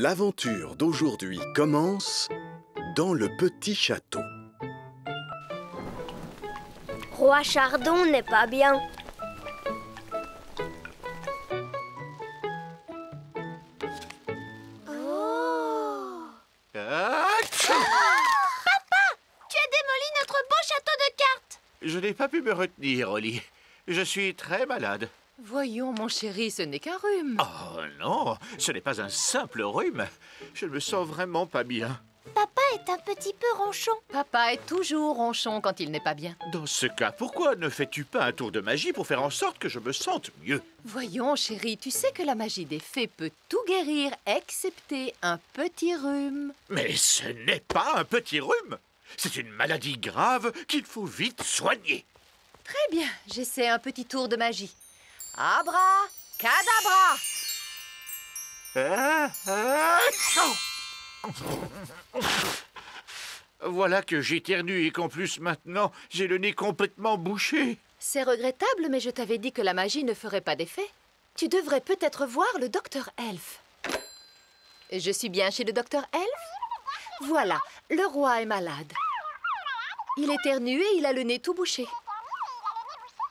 L'aventure d'aujourd'hui commence dans le petit château. Roi Chardon n'est pas bien. Oh Ah, Tu as démoli notre beau château de cartes je n'ai pas pu me retenir, Oli. Je suis très malade. Voyons, mon chéri, ce n'est qu'un rhume. Oh non, ce n'est pas un simple rhume. Je ne me sens vraiment pas bien. Papa est un petit peu ronchon. Papa est toujours ronchon quand il n'est pas bien. Dans ce cas, pourquoi ne fais-tu pas un tour de magie pour faire en sorte que je me sente mieux? Voyons, chéri, tu sais que la magie des fées peut tout guérir, excepté un petit rhume. Mais ce n'est pas un petit rhume. C'est une maladie grave qu'il faut vite soigner. Très bien, j'essaie un petit tour de magie. Abra, cadabra Ah, ah, oh. Voilà que j'éternue et qu'en plus maintenant j'ai le nez complètement bouché. C'est regrettable, mais je t'avais dit que la magie ne ferait pas d'effet. Tu devrais peut-être voir le docteur Elf. Je suis bien chez le docteur Elf? Voilà, le roi est malade. Il éternue et il a le nez tout bouché.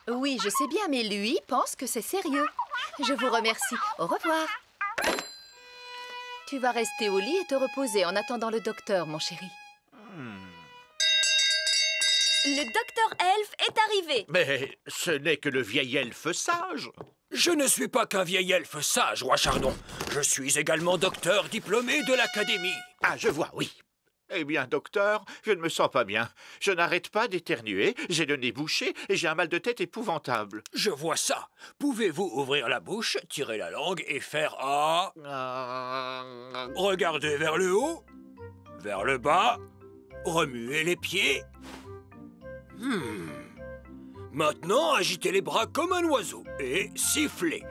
Oui, je sais bien, mais lui pense que c'est sérieux. Je vous remercie. Au revoir. Tu vas rester au lit et te reposer en attendant le docteur, mon chéri. Le docteur Elf est arrivé. Mais ce n'est que le vieil elfe sage. Je ne suis pas qu'un vieil elfe sage, roi Chardon. Je suis également docteur diplômé de l'Académie. Ah, je vois, oui. Eh bien, docteur, je ne me sens pas bien. Je n'arrête pas d'éternuer, j'ai le nez bouché et j'ai un mal de tête épouvantable. Je vois ça. Pouvez-vous ouvrir la bouche, tirer la langue et faire Euh, Regardez vers le haut, vers le bas, remuez les pieds. Hmm. Maintenant, agitez les bras comme un oiseau et sifflez.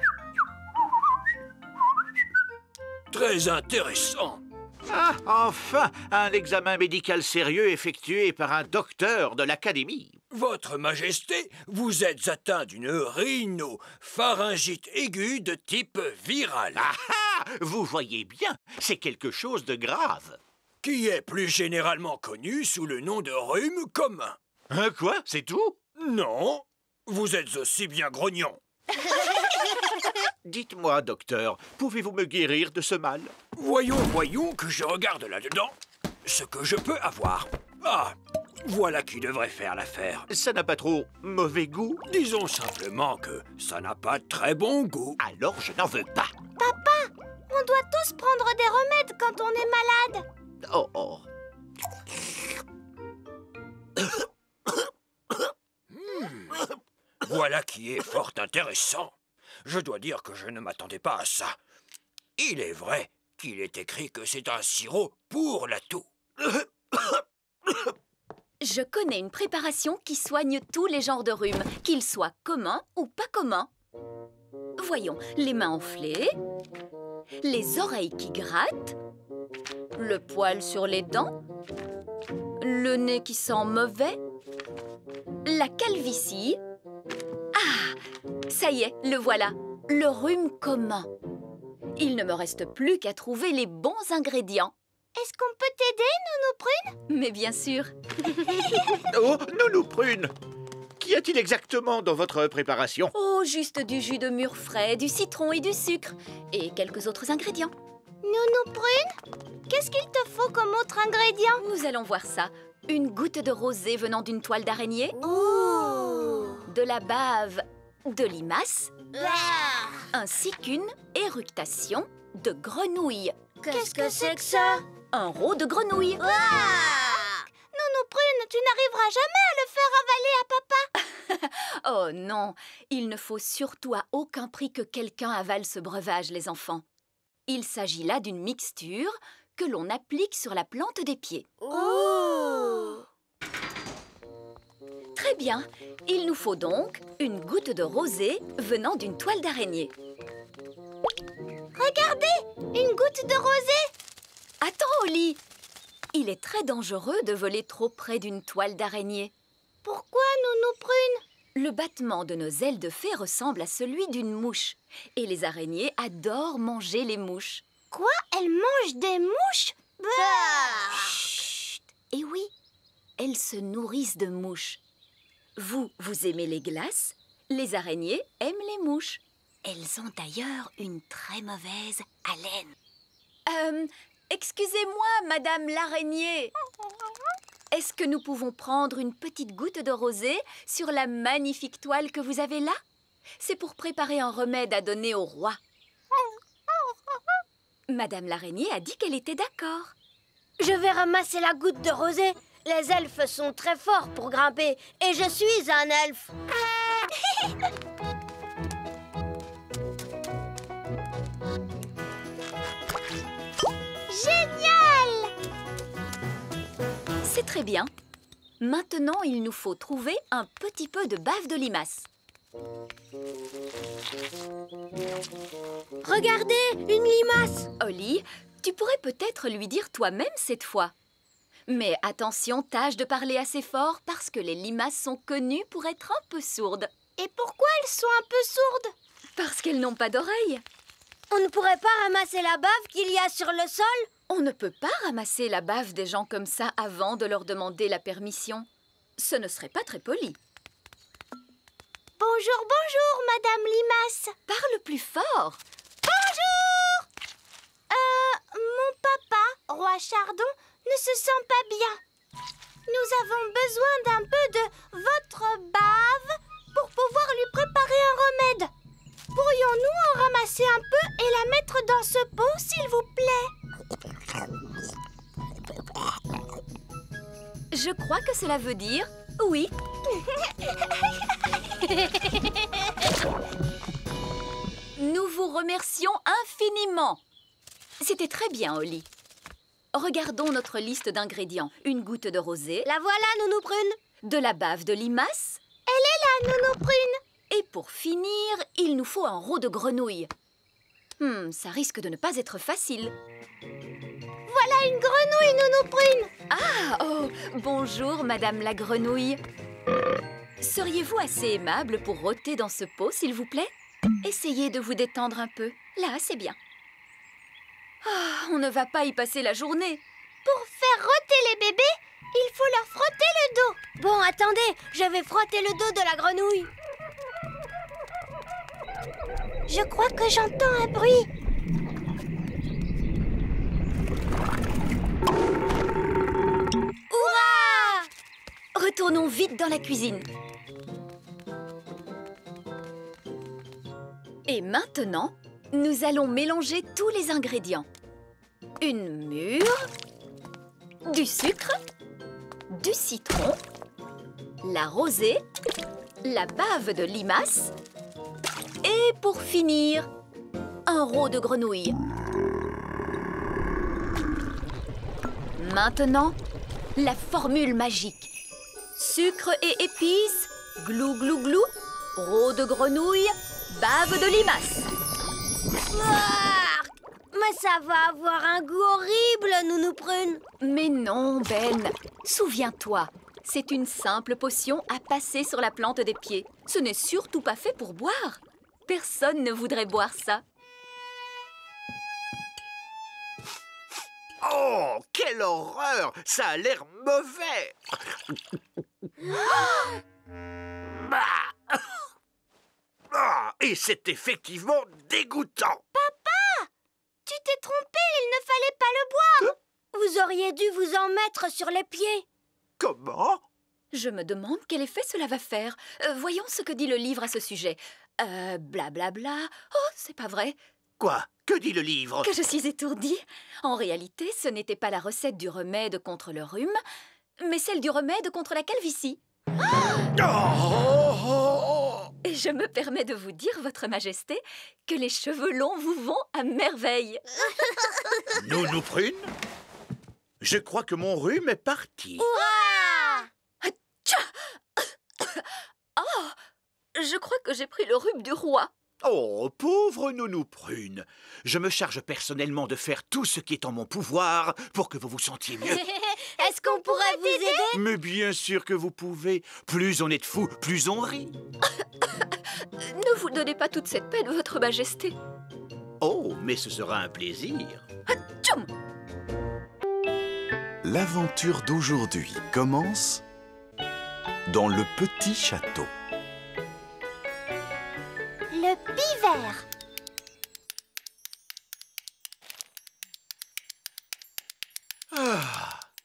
Très intéressant. Ah, enfin, un examen médical sérieux effectué par un docteur de l'Académie. Votre Majesté, vous êtes atteint d'une rhinopharyngite aiguë de type viral, Ah ah Vous voyez bien, c'est quelque chose de grave. qui est plus généralement connu sous le nom de rhume commun. Hein, quoi C'est tout? Non, vous êtes aussi bien grognon. Dites-moi, docteur, pouvez-vous me guérir de ce mal? Voyons, voyons que je regarde là-dedans ce que je peux avoir. Ah, voilà qui devrait faire l'affaire. Ça n'a pas trop mauvais goût? Disons simplement que ça n'a pas très bon goût. Alors je n'en veux pas. On doit tous prendre des remèdes quand on est malade. Oh, oh. Voilà qui est fort intéressant. Je dois dire que je ne m'attendais pas à ça. Il est vrai qu'il est écrit que c'est un sirop pour la toux. Je connais une préparation qui soigne tous les genres de rhume, qu'ils soient communs ou pas communs. Voyons, les mains enflées, les oreilles qui grattent, le poil sur les dents, le nez qui sent mauvais, la calvitie. Ça y est, le voilà, le rhume commun. Il ne me reste plus qu'à trouver les bons ingrédients. Est-ce qu'on peut t'aider, Nounou Prune? Mais bien sûr, Oh, Nounou Prune Qu'y a-t-il exactement dans votre préparation? Oh, juste du jus de mûre frais, du citron et du sucre. Et quelques autres ingrédients. Nounou Prune? Qu'est-ce qu'il te faut comme autre ingrédient? Nous allons voir ça. Une goutte de rosée venant d'une toile d'araignée, Oh de la bave de limace, ainsi qu'une éructation de grenouille. Qu'est-ce que c'est que ça? Un rot de grenouille. Nounou Prune, tu n'arriveras jamais à le faire avaler à papa Oh non, il ne faut surtout à aucun prix que quelqu'un avale ce breuvage, les enfants. Il s'agit là d'une mixture que l'on applique sur la plante des pieds. Oh Très bien. Il nous faut donc une goutte de rosée venant d'une toile d'araignée. Regardez Une goutte de rosée Attends, Oli Il est très dangereux de voler trop près d'une toile d'araignée. Pourquoi, Nounou Prune? Le battement de nos ailes de fée ressemble à celui d'une mouche. Et les araignées adorent manger les mouches. Quoi? Elle mange des mouches? Chut Et oui, elles se nourrissent de mouches. Vous, vous aimez les glaces? Les araignées aiment les mouches. Elles ont d'ailleurs une très mauvaise haleine. Euh, excusez-moi, Madame l'araignée. Est-ce que nous pouvons prendre une petite goutte de rosée sur la magnifique toile que vous avez là? C'est pour préparer un remède à donner au roi. Madame l'araignée a dit qu'elle était d'accord. Je vais ramasser la goutte de rosée. Les elfes sont très forts pour grimper et je suis un elfe. Génial C'est très bien. Maintenant, il nous faut trouver un petit peu de bave de limace. Regardez, une limace. Ollie, tu pourrais peut-être lui dire toi-même cette fois. Mais attention, tâche de parler assez fort parce que les limaces sont connues pour être un peu sourdes. Et pourquoi elles sont un peu sourdes? Parce qu'elles n'ont pas d'oreilles. On ne pourrait pas ramasser la bave qu'il y a sur le sol? On ne peut pas ramasser la bave des gens comme ça avant de leur demander la permission. Ce ne serait pas très poli. Bonjour, bonjour, Madame Limace Parle plus fort. Bonjour Euh, mon papa, roi Chardon, ne se sent pas bien. Nous avons besoin d'un peu de votre bave pour pouvoir lui préparer un remède. Pourrions-nous en ramasser un peu et la mettre dans ce pot, s'il vous plaît? Je crois que cela veut dire oui. Nous vous remercions infiniment. C'était très bien, Oli. Regardons notre liste d'ingrédients. Une goutte de rosée, La voilà, Nounou Prune. de la bave de limace, La nounou prune et pour finir, il nous faut un rot de grenouille. Hmm, ça risque de ne pas être facile. Voilà une grenouille, nounou prune Ah, oh, bonjour, Madame la grenouille. Seriez-vous assez aimable pour rôter dans ce pot, s'il vous plaît? Essayez de vous détendre un peu. Là, c'est bien. Ah, on ne va pas y passer la journée. Pour faire rôter les bébés, il faut leur frotter le dos. Bon, attendez, je vais frotter le dos de la grenouille. Je crois que j'entends un bruit. Retournons vite dans la cuisine. Et maintenant, nous allons mélanger tous les ingrédients. Une mûre, du sucre, du citron, la rosée, la bave de limace et pour finir, un rot de grenouille. Maintenant, la formule magique. Sucre et épices, glou glou glou, rot de grenouille, bave de limace. Mais ça va avoir un goût horrible, Nounou Prune. Mais non, Ben. Souviens-toi, c'est une simple potion à passer sur la plante des pieds. Ce n'est surtout pas fait pour boire. Personne ne voudrait boire ça. Oh, quelle horreur Ça a l'air mauvais Bah. Ah, Et c'est effectivement dégoûtant Tu t'es trompé, il ne fallait pas le boire. Vous auriez dû vous en mettre sur les pieds. Comment? Je me demande quel effet cela va faire. Euh, voyons ce que dit le livre à ce sujet. Euh, blablabla. Oh, c'est pas vrai. Quoi? Que dit le livre? Que je suis étourdie. En réalité, ce n'était pas la recette du remède contre le rhume, mais celle du remède contre la calvitie. Oh, oh, oh. Et je me permets de vous dire, Votre Majesté, que les cheveux longs vous vont à merveille. Nounou Prune Je crois que mon rhume est parti. Oh Je crois que j'ai pris le rhume du roi. Oh, pauvre Nounou Prune Je me charge personnellement de faire tout ce qui est en mon pouvoir pour que vous vous sentiez mieux. Est-ce qu'on pourrait vous aider? Mais bien sûr que vous pouvez. Plus on est de fous, plus on rit. Ne vous donnez pas toute cette peine, Votre Majesté. Oh, mais ce sera un plaisir. Tchoum L'aventure d'aujourd'hui commence dans le petit château. Pivert.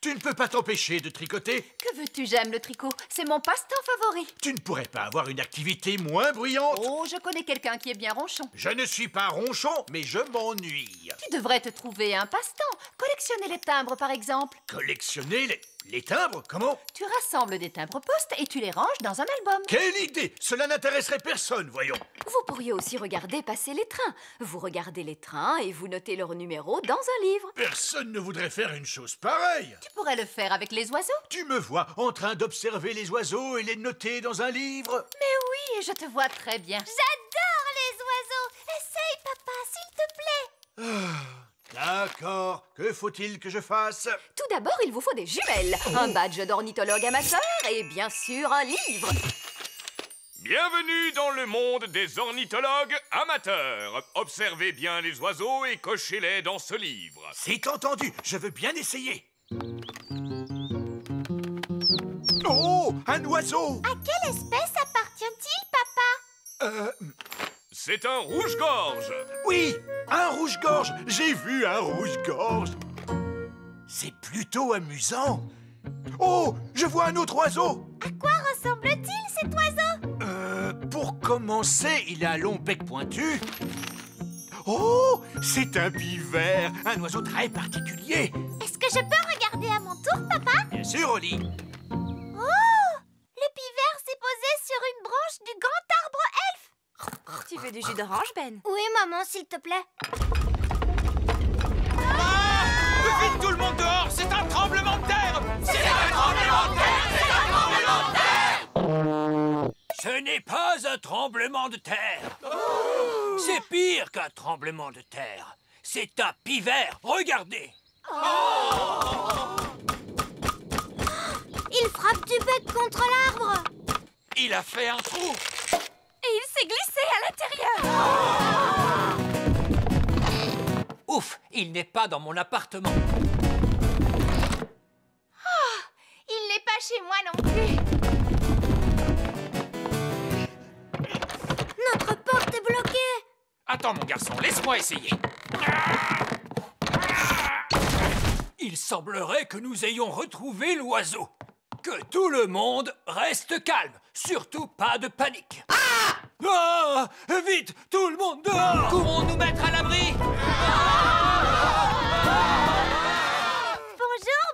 Tu ne peux pas t'empêcher de tricoter. Que veux-tu, j'aime le tricot. C'est mon passe-temps favori. Tu ne pourrais pas avoir une activité moins bruyante. Oh, je connais quelqu'un qui est bien ronchon. Je ne suis pas ronchon, mais je m'ennuie. Tu devrais te trouver un passe-temps. Collectionner les timbres, par exemple. Collectionner les, les timbres Comment? Tu rassembles des timbres postes et tu les ranges dans un album. Quelle idée Cela n'intéresserait personne, voyons. Vous pourriez aussi regarder passer les trains. Vous regardez les trains et vous notez leur numéro dans un livre. Personne ne voudrait faire une chose pareille. Tu pourrais le faire avec les oiseaux. Tu me vois en train d'observer les oiseaux et les noter dans un livre Mais oui, je te vois très bien. J'adore les oiseaux. Essaye, papa, s'il te plaît. D'accord. Que faut-il que je fasse? Tout d'abord, il vous faut des jumelles, un badge d'ornithologue amateur et bien sûr un livre. Bienvenue dans le monde des ornithologues amateurs. Observez bien les oiseaux et cochez-les dans ce livre. C'est entendu. Je veux bien essayer. Oh Un oiseau À quelle espèce appartient-il, papa? Euh... C'est un rouge-gorge. Oui Un rouge-gorge. J'ai vu un rouge-gorge. C'est plutôt amusant. Oh Je vois un autre oiseau. À quoi ressemble-t-il, cet oiseau? Euh... Pour commencer, il a un long bec pointu. Oh C'est un pivert Un oiseau très particulier. Est-ce que je peux regarder à mon tour, papa? Bien sûr, Oli. Oh Le pivert s'est posé sur une branche du grand arbre. Tu veux du jus d'orange, Ben? Oui, maman, s'il te plaît. Vite tout le monde dehors, c'est un tremblement de terre! C'est un tremblement de terre C'est un tremblement de terre! Ce n'est pas un tremblement de terre. C'est pire qu'un tremblement de terre. C'est un pivert, regardez! Il frappe du bec contre l'arbre. Il a fait un trou il s'est glissé à l'intérieur. Ouf, il n'est pas dans mon appartement Il n'est pas chez moi non plus. Notre porte est bloquée. Attends mon garçon, laisse-moi essayer Il semblerait que nous ayons retrouvé l'oiseau. Que tout le monde reste calme, surtout pas de panique. Ah Vite, tout le monde dehors Courons nous mettre à l'abri? Bonjour,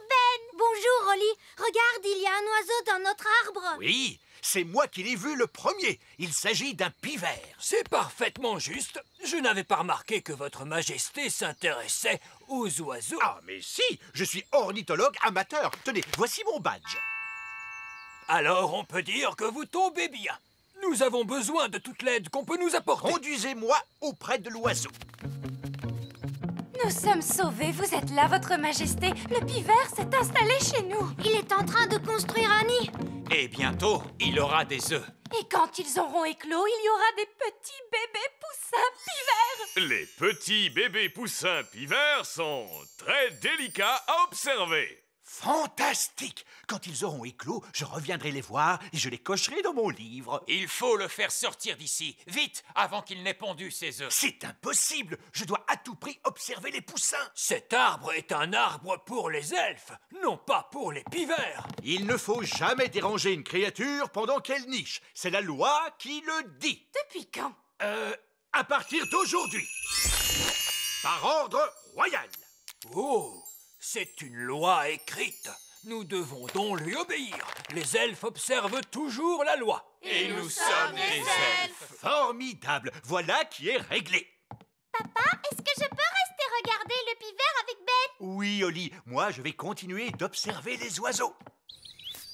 Ben. Bonjour, Rolly. Regarde, il y a un oiseau dans notre arbre. Oui, c'est moi qui l'ai vu le premier. Il s'agit d'un pivert. C'est parfaitement juste. Je n'avais pas remarqué que votre majesté s'intéressait aux oiseaux. Ah, mais si Je suis ornithologue amateur. Tenez, voici mon badge. Alors on peut dire que vous tombez bien. Nous avons besoin de toute l'aide qu'on peut nous apporter. Conduisez-moi auprès de l'oiseau. Nous sommes sauvés. Vous êtes là, votre majesté. Le pivert s'est installé chez nous. Il est en train de construire un nid. Et bientôt, il aura des œufs. Et quand ils auront éclos, il y aura des petits bébés poussins pivert. Les petits bébés poussins pivers sont très délicats à observer. Fantastique Quand ils auront éclos, je reviendrai les voir et je les cocherai dans mon livre. Il faut le faire sortir d'ici, vite, avant qu'il n'ait pondu ses œufs. C'est impossible Je dois à tout prix observer les poussins. Cet arbre est un arbre pour les elfes, non pas pour les pivers. Il ne faut jamais déranger une créature pendant qu'elle niche. C'est la loi qui le dit. Depuis quand? Euh, à partir d'aujourd'hui. Par ordre royal. Oh, c'est une loi écrite. Nous devons donc lui obéir. Les elfes observent toujours la loi. Et nous sommes des elfes. Formidable. Voilà qui est réglé. Papa, est-ce que je peux rester regarder le pivert avec Ben? Oui, Oli, moi je vais continuer d'observer les oiseaux.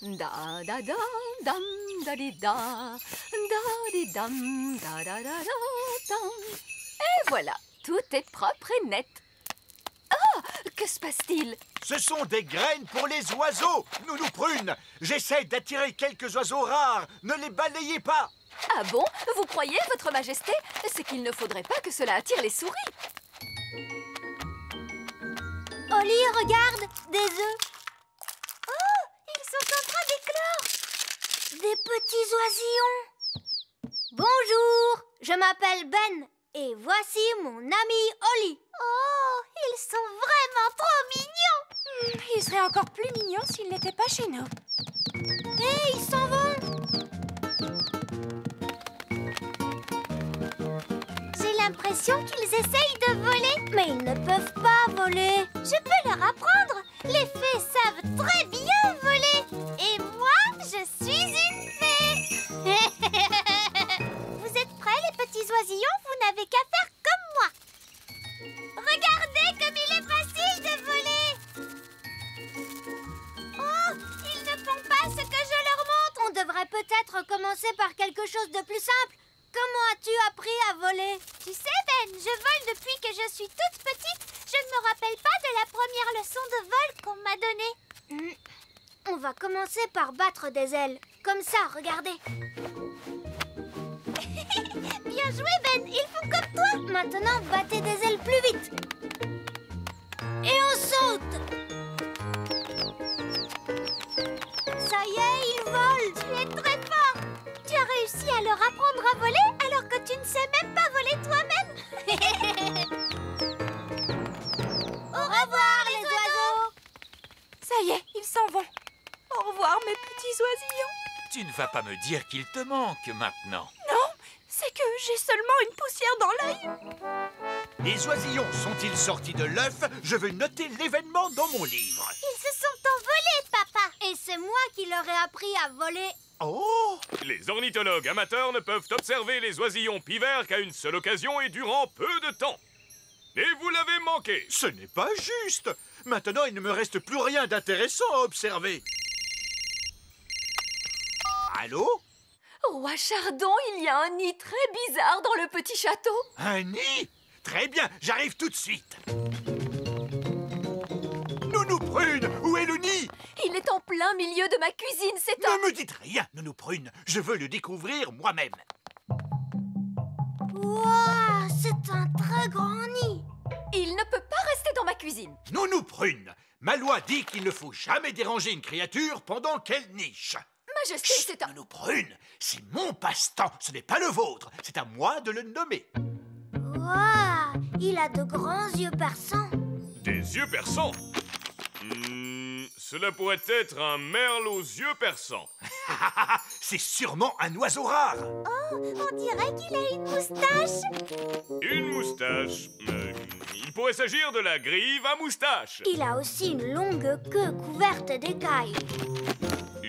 Da da da dam da di da da di dam da da da da dam. Et voilà, tout est propre et net. Ah, que se passe-t-il Ce sont des graines pour les oiseaux, Nounou Prune. J'essaie d'attirer quelques oiseaux rares. Ne les balayez pas. Ah bon Vous croyez, Votre Majesté C'est qu'il ne faudrait pas que cela attire les souris. Oli, regarde Des œufs Oh, ils sont en train d'éclore. Des petits oisillons Bonjour Je m'appelle Ben et voici mon ami Oli Oh, ils sont vraiment trop mignons. Hmm, Ils seraient encore plus mignons s'ils n'étaient pas chez nous. Hé, ils s'en vont J'ai l'impression qu'ils essayent de voler. Mais ils ne peuvent pas voler Je peux leur apprendre. Les fées savent très bien voler. Et moi, je suis une fée. Oisillons Vous n'avez qu'à faire comme moi. Regardez comme il est facile de voler. Oh, ils ne font pas ce que je leur montre. On devrait peut-être commencer par quelque chose de plus simple Comment as-tu appris à voler? Tu sais, Ben, je vole depuis que je suis toute petite. Je ne me rappelle pas de la première leçon de vol qu'on m'a donnée. Hmm. On va commencer par battre des ailes. Comme ça, regardez. Joué, Ben. Ils font comme toi. Maintenant, battez des ailes plus vite. Et on saute Ça y est, ils volent Tu es très fort. Tu as réussi à leur apprendre à voler alors que tu ne sais même pas voler toi-même. Au revoir, les oiseaux Ça y est, ils s'en vont. Au revoir, mes petits oisillons. Tu ne vas pas me dire qu'il te manque maintenant. C'est que j'ai seulement une poussière dans l'œil. Les oisillons sont-ils sortis de l'œuf? Je veux noter l'événement dans mon livre. Ils se sont envolés, papa. Et c'est moi qui leur ai appris à voler. Oh Les ornithologues amateurs ne peuvent observer les oisillons pivers qu'à une seule occasion et durant peu de temps. Et vous l'avez manqué Ce n'est pas juste Maintenant, il ne me reste plus rien d'intéressant à observer. Allô? Roi Chardon, il y a un nid très bizarre dans le petit château. Un nid? Très bien, j'arrive tout de suite. Nounou Prune, où est le nid? Il est en plein milieu de ma cuisine, c'est un... Ne me dites rien, Nounou Prune. Je veux le découvrir moi-même. Waouh, c'est un très grand nid. Il ne peut pas rester dans ma cuisine. Nounou Prune, ma loi dit qu'il ne faut jamais déranger une créature pendant qu'elle niche. Majesté, c'est un... Nounou Prune, c'est mon passe-temps, ce n'est pas le vôtre. C'est à moi de le nommer. Waouh, il a de grands yeux perçants. Des yeux perçants Hmm, Cela pourrait être un merle aux yeux perçants. c'est sûrement un oiseau rare. Oh, on dirait qu'il a une moustache. Une moustache. Euh, il pourrait s'agir de la grive à moustache. Il a aussi une longue queue couverte d'écailles.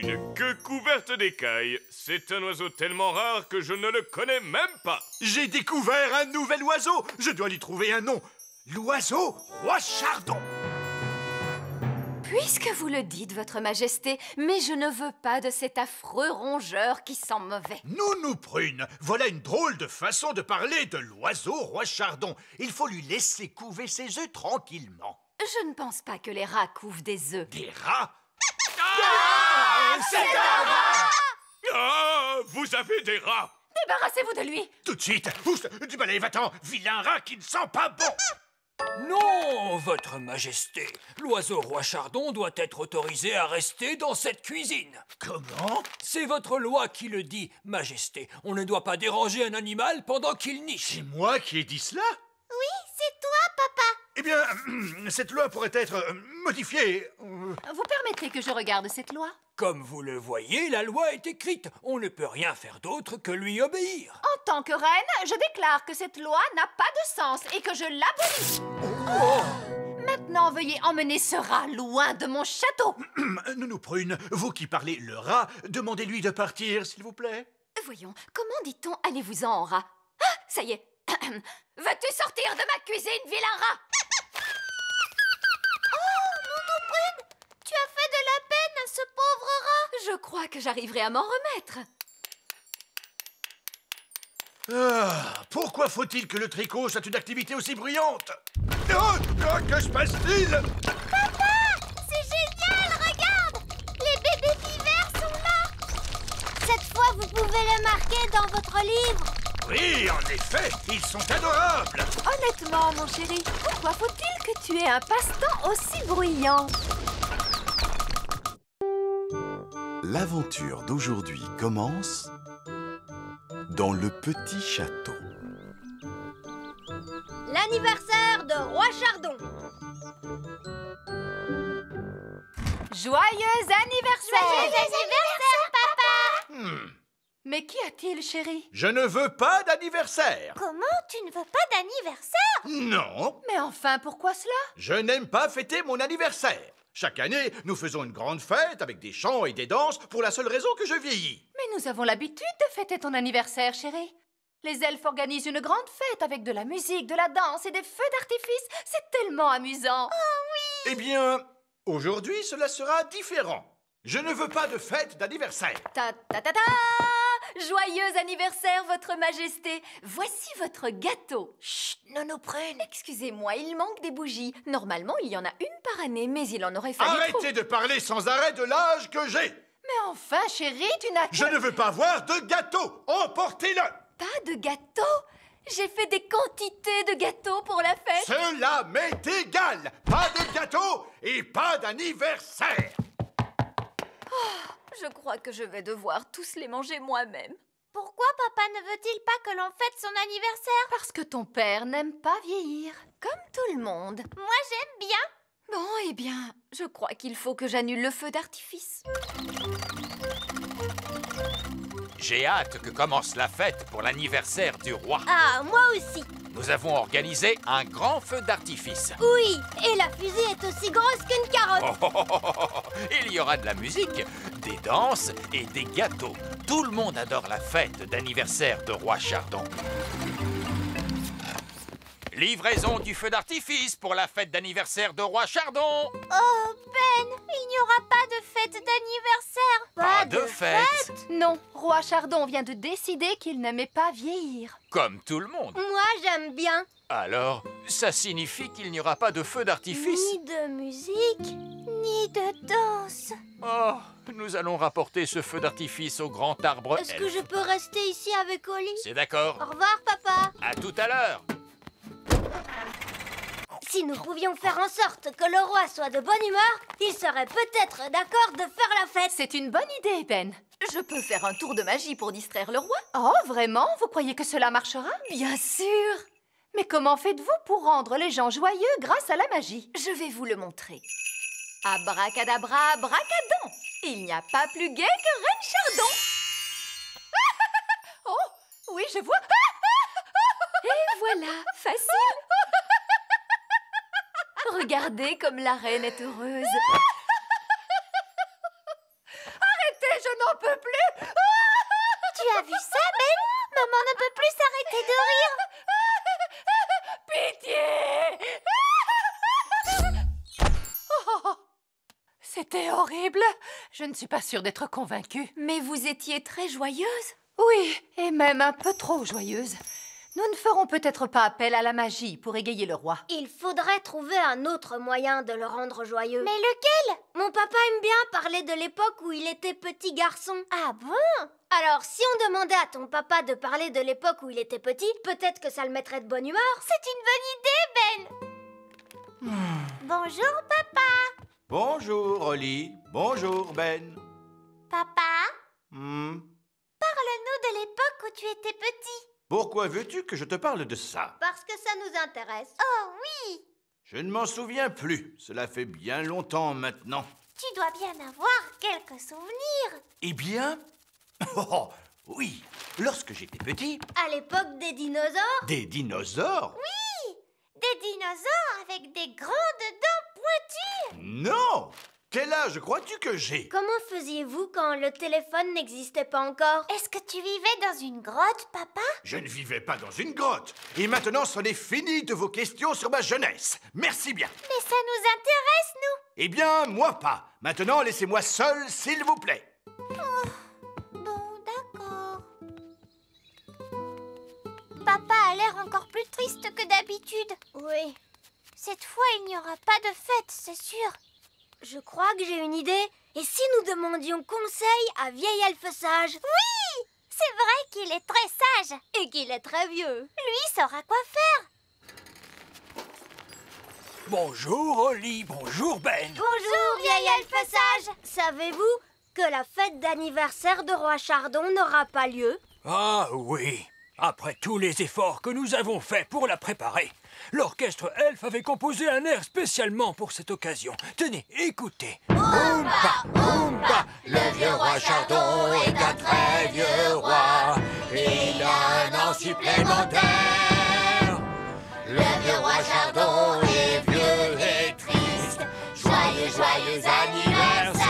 Une queue couverte d'écailles. C'est un oiseau tellement rare que je ne le connais même pas. J'ai découvert un nouvel oiseau. Je dois lui trouver un nom. L'oiseau roi chardon. Puisque vous le dites, Votre Majesté, mais je ne veux pas de cet affreux rongeur qui sent mauvais. Nounou Prune, voilà une drôle de façon de parler de l'oiseau roi chardon. Il faut lui laisser couver ses œufs tranquillement. Je ne pense pas que les rats couvent des œufs. Des rats? C'est un rat Ah, vous avez des rats Débarrassez-vous de lui Tout de suite Pousse du balai, va-t'en Vilain rat qui ne sent pas bon Non, Votre Majesté. L'oiseau roi Chardon doit être autorisé à rester dans cette cuisine. Comment? C'est votre loi qui le dit, Majesté. On ne doit pas déranger un animal pendant qu'il niche. C'est moi qui ai dit cela? Oui, c'est. Eh bien, cette loi pourrait être euh, modifiée. Vous permettrez que je regarde cette loi? Comme vous le voyez, la loi est écrite. On ne peut rien faire d'autre que lui obéir. En tant que reine, je déclare que cette loi n'a pas de sens et que je l'abolis. Maintenant, veuillez emmener ce rat loin de mon château. Nounou Prune, vous qui parlez le rat, demandez-lui de partir, s'il vous plaît. Voyons, comment dit-on allez-vous-en en rat? Ah, ça y est Veux-tu sortir de ma cuisine, vilain rat Tu as fait de la peine à ce pauvre rat. Je crois que j'arriverai à m'en remettre. Ah, pourquoi faut-il que le tricot soit une activité aussi bruyante? Oh, oh, Que se passe-t-il? C'est génial, regarde Les bébés pivers sont là. Cette fois, vous pouvez le marquer dans votre livre. Oui, en effet, ils sont adorables Honnêtement, mon chéri, Pourquoi faut-il que tu aies un passe-temps aussi bruyant? L'aventure d'aujourd'hui commence dans le petit château. L'anniversaire de Roi Chardon. Joyeux anniversaire Joyeux anniversaire, papa Hmm, Mais qu'y a-t-il, chérie? Je ne veux pas d'anniversaire. Comment tu ne veux pas d'anniversaire? Non, Mais enfin, pourquoi cela? Je n'aime pas fêter mon anniversaire. Chaque année, nous faisons une grande fête avec des chants et des danses pour la seule raison que je vieillis. Mais nous avons l'habitude de fêter ton anniversaire, chérie. Les elfes organisent une grande fête avec de la musique, de la danse et des feux d'artifice. C'est tellement amusant. Eh bien, aujourd'hui, cela sera différent. Je ne veux pas de fête d'anniversaire. Ta ta ta ta Joyeux anniversaire, Votre Majesté Voici votre gâteau Chut, non prenne Excusez-moi, il manque des bougies. Normalement, il y en a une par année, mais il en aurait fallu trop. Arrêtez de parler sans arrêt de l'âge que j'ai. Mais enfin, chérie, tu n'as Je ne veux pas voir de gâteau. Emportez-le. Pas de gâteau? J'ai fait des quantités de gâteaux pour la fête Cela m'est égal. Pas de gâteau et pas d'anniversaire. Je crois que je vais devoir tous les manger moi-même. Pourquoi papa ne veut-il pas que l'on fête son anniversaire? Parce que ton père n'aime pas vieillir. Comme tout le monde. Moi j'aime bien Bon, eh bien, je crois qu'il faut que j'annule le feu d'artifice. J'ai hâte que commence la fête pour l'anniversaire du roi. Ah, moi aussi. Nous avons organisé un grand feu d'artifice. Oui, et la fusée est aussi grosse qu'une carotte. Oh, oh, oh. Il y aura de la musique, des danses et des gâteaux. Tout le monde adore la fête d'anniversaire de roi Chardon. Livraison du feu d'artifice pour la fête d'anniversaire de roi Chardon. Oh Ben, il n'y aura pas de fête d'anniversaire Pas de fête. Non, Roi Chardon vient de décider qu'il n'aimait pas vieillir. Comme tout le monde. Moi, j'aime bien. Alors, ça signifie qu'il n'y aura pas de feu d'artifice? Ni de musique. Ni de danse Oh, nous allons rapporter ce feu d'artifice au grand arbre Est-ce que je peux rester ici avec Oli? C'est d'accord. Au revoir, papa. À tout à l'heure. Si nous pouvions faire en sorte que le roi soit de bonne humeur, il serait peut-être d'accord de faire la fête. C'est une bonne idée, Ben. Je peux faire un tour de magie pour distraire le roi Oh, vraiment? Vous croyez que cela marchera? Bien sûr Mais comment faites-vous pour rendre les gens joyeux grâce à la magie? Je vais vous le montrer. Abracadabra, bracadon Il n'y a pas plus gai que Reine Chardon Oh, oui, je vois. Et voilà, facile. Regardez comme la reine est heureuse. Arrêtez, je n'en peux plus. Tu as vu ça Ben? Maman ne peut plus s'arrêter de rire. Pitié. Oh, C'était horrible. Je ne suis pas sûre d'être convaincue. Mais vous étiez très joyeuse. Oui, et même un peu trop joyeuse. Nous ne ferons peut-être pas appel à la magie pour égayer le roi. Il faudrait trouver un autre moyen de le rendre joyeux. Mais lequel? Mon papa aime bien parler de l'époque où il était petit garçon. Ah bon? Alors, si on demandait à ton papa de parler de l'époque où il était petit, peut-être que ça le mettrait de bonne humeur. C'est une bonne idée Ben Bonjour papa Bonjour, Oli. Bonjour, Ben. Papa, Hmm. parle-nous de l'époque où tu étais petit Pourquoi veux-tu que je te parle de ça? Parce que ça nous intéresse. Oh oui. Je ne m'en souviens plus. Cela fait bien longtemps maintenant. Tu dois bien avoir quelques souvenirs. Eh bien... Oh, oui. Lorsque j'étais petit, À l'époque des dinosaures, des dinosaures? Des dinosaures avec des grandes dents pointues. Non Quel âge crois-tu que j'ai? Comment faisiez-vous quand le téléphone n'existait pas encore? Est-ce que tu vivais dans une grotte, papa? Je ne vivais pas dans une grotte. Et maintenant, c'en est fini de vos questions sur ma jeunesse. Merci bien. Mais ça nous intéresse, nous Eh bien, moi pas. Maintenant, laissez-moi seul, s'il vous plaît. Bon, d'accord. Papa a l'air encore plus triste que d'habitude. Oui, Cette fois, il n'y aura pas de fête, c'est sûr. Je crois que j'ai une idée. Et si nous demandions conseil à vieil elfe sage? Oui C'est vrai qu'il est très sage. et qu'il est très vieux Lui saura quoi faire. Bonjour Oli, bonjour Ben. Bonjour, vieil elfe sage Savez-vous que la fête d'anniversaire de Roi Chardon n'aura pas lieu? Ah oui, après tous les efforts que nous avons faits pour la préparer, l'orchestre elfe avait composé un air spécialement pour cette occasion. Tenez, écoutez. Oompa, oompa, le vieux roi Chardon est un très vieux roi. Il a un an supplémentaire. Le vieux roi Chardon est vieux et triste. Joyeux, joyeux anniversaire.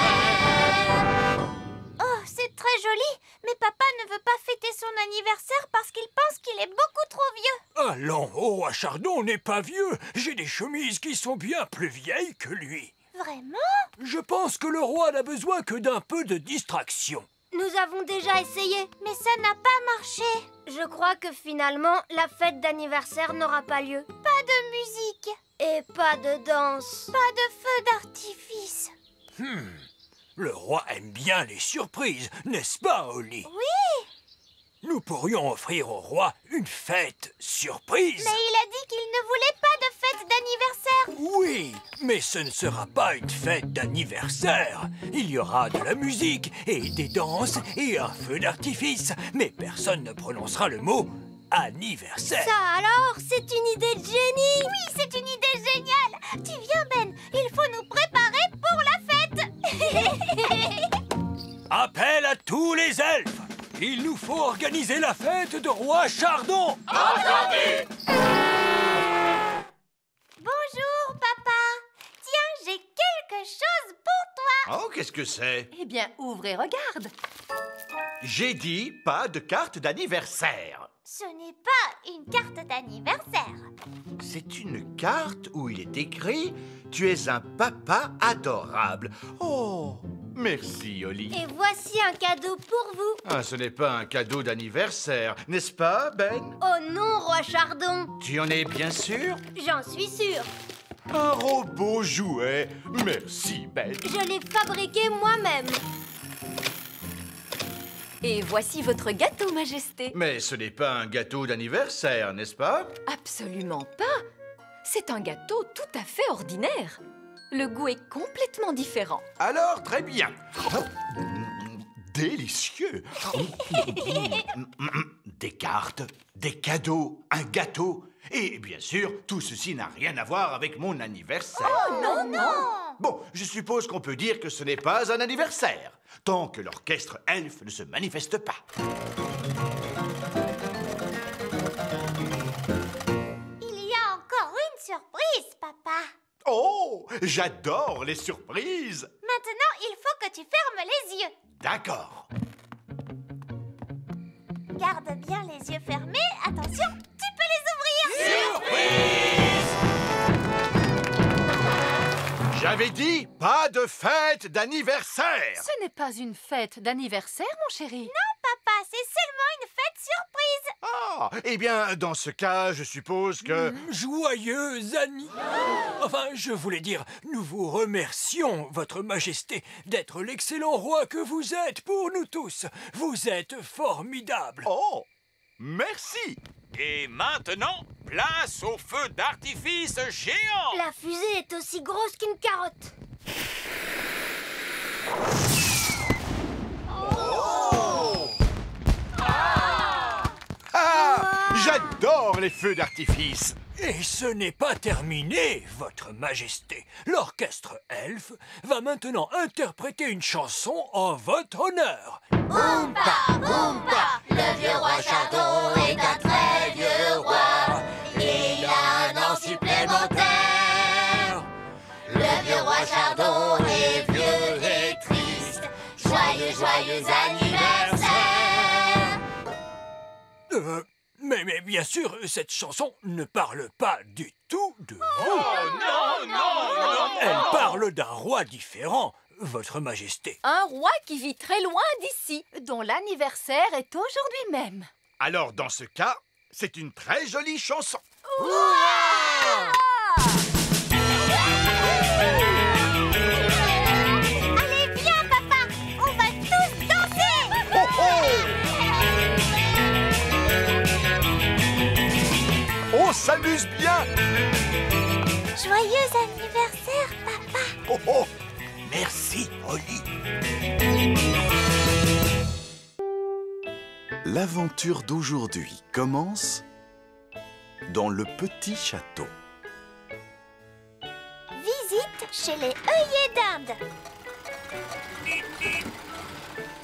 Oh, c'est très joli, mais papa ne veut pas fêter son anniversaire parce qu'il pense qu'il est beaucoup trop vieux. Allons, oh, roi Chardon n'est pas vieux. J'ai des chemises qui sont bien plus vieilles que lui. Vraiment? Je pense que le roi n'a besoin que d'un peu de distraction. Nous avons déjà essayé. Mais ça n'a pas marché. Je crois que finalement, la fête d'anniversaire n'aura pas lieu. Pas de musique, Et pas de danse. pas de feu d'artifice. Hmm. Le roi aime bien les surprises, n'est-ce pas, Oli Oui, Nous pourrions offrir au roi une fête surprise. mais il a dit qu'il ne voulait pas de fête d'anniversaire. Oui, mais ce ne sera pas une fête d'anniversaire. Il y aura de la musique et des danses et un feu d'artifice, mais personne ne prononcera le mot anniversaire. Ça alors, c'est une idée de génie. Oui, c'est une idée géniale. Tu viens, Ben, il faut nous préparer pour la fête. Appel à tous les elfes Il nous faut organiser la fête de roi Chardon Bonjour, papa. Tiens, j'ai quelque chose pour toi. Oh, qu'est-ce que c'est? Eh bien, ouvre et regarde. J'ai dit pas de carte d'anniversaire. Ce n'est pas une carte d'anniversaire. C'est une carte où il est écrit Tu es un papa adorable. Oh, merci, Oli. Et voici un cadeau pour vous. Ah, ce n'est pas un cadeau d'anniversaire, n'est-ce pas, Ben? Oh non, Roi Chardon. Tu en es bien sûr? J'en suis sûre. Un robot jouet. Merci, Ben. Je l'ai fabriqué moi-même. Et voici votre gâteau, Majesté. Mais ce n'est pas un gâteau d'anniversaire, n'est-ce pas? Absolument pas. C'est un gâteau tout à fait ordinaire. Le goût est complètement différent. Alors, très bien. Oh, Délicieux. Des cartes, des cadeaux, un gâteau. Et bien sûr, tout ceci n'a rien à voir avec mon anniversaire. Non, non. Bon, je suppose qu'on peut dire que ce n'est pas un anniversaire, tant que l'orchestre elfe ne se manifeste pas. Surprise, papa. Oh, j'adore les surprises. Maintenant, il faut que tu fermes les yeux. D'accord. Garde bien les yeux fermés. Attention, tu peux les ouvrir. J'avais dit pas de fête d'anniversaire. Ce n'est pas une fête d'anniversaire, mon chéri. Papa, c'est surprise. Ah, eh bien, dans ce cas, je suppose que... Joyeux anni... Enfin, je voulais dire, nous vous remercions, Votre Majesté, d'être l'excellent roi que vous êtes pour nous tous. Vous êtes formidable. Oh, merci. Et maintenant, place au feu d'artifice géant La fusée est aussi grosse qu'une carotte. Ah, j'adore les feux d'artifice. Et ce n'est pas terminé, Votre Majesté. L'orchestre elfe va maintenant interpréter une chanson en votre honneur. Le vieux roi Chardon est un très vieux roi. Il a un an supplémentaire. Le vieux roi Chardon est vieux et triste. Joyeux, joyeux anniversaire. Euh, mais, mais bien sûr, cette chanson ne parle pas du tout de vous. non, non, Elle parle d'un roi différent, Votre Majesté. Un roi qui vit très loin d'ici. Dont l'anniversaire est aujourd'hui même. Alors, dans ce cas, c'est une très jolie chanson. s'amuse bien. Joyeux anniversaire, papa. Oh, oh. Merci, Oli. L'aventure d'aujourd'hui commence dans le petit château. Visite chez les œillets d'Inde.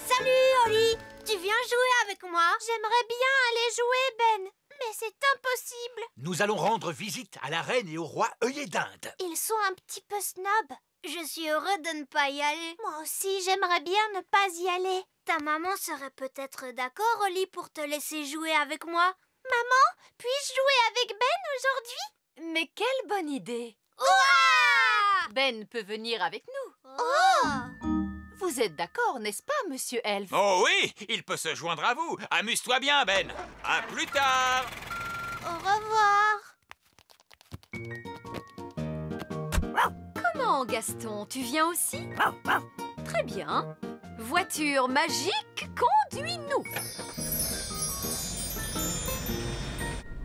Salut, Oli Tu viens jouer avec moi? J'aimerais bien aller jouer, Ben mais c'est impossible. Nous allons rendre visite à la reine et au roi œillet d'Inde. Ils sont un petit peu snobs. Je suis heureux de ne pas y aller. Moi aussi, j'aimerais bien ne pas y aller. Ta maman serait peut-être d'accord, Oli, pour te laisser jouer avec moi. Maman, puis-je jouer avec Ben aujourd'hui? Mais quelle bonne idée Ouah Ben peut venir avec nous. Oh Vous êtes d'accord, n'est-ce pas, monsieur Elf? Oh oui, il peut se joindre à vous. Amuse-toi bien, Ben. À plus tard. Au revoir Comment, Gaston Tu viens aussi? Très bien. Voiture magique, conduis-nous.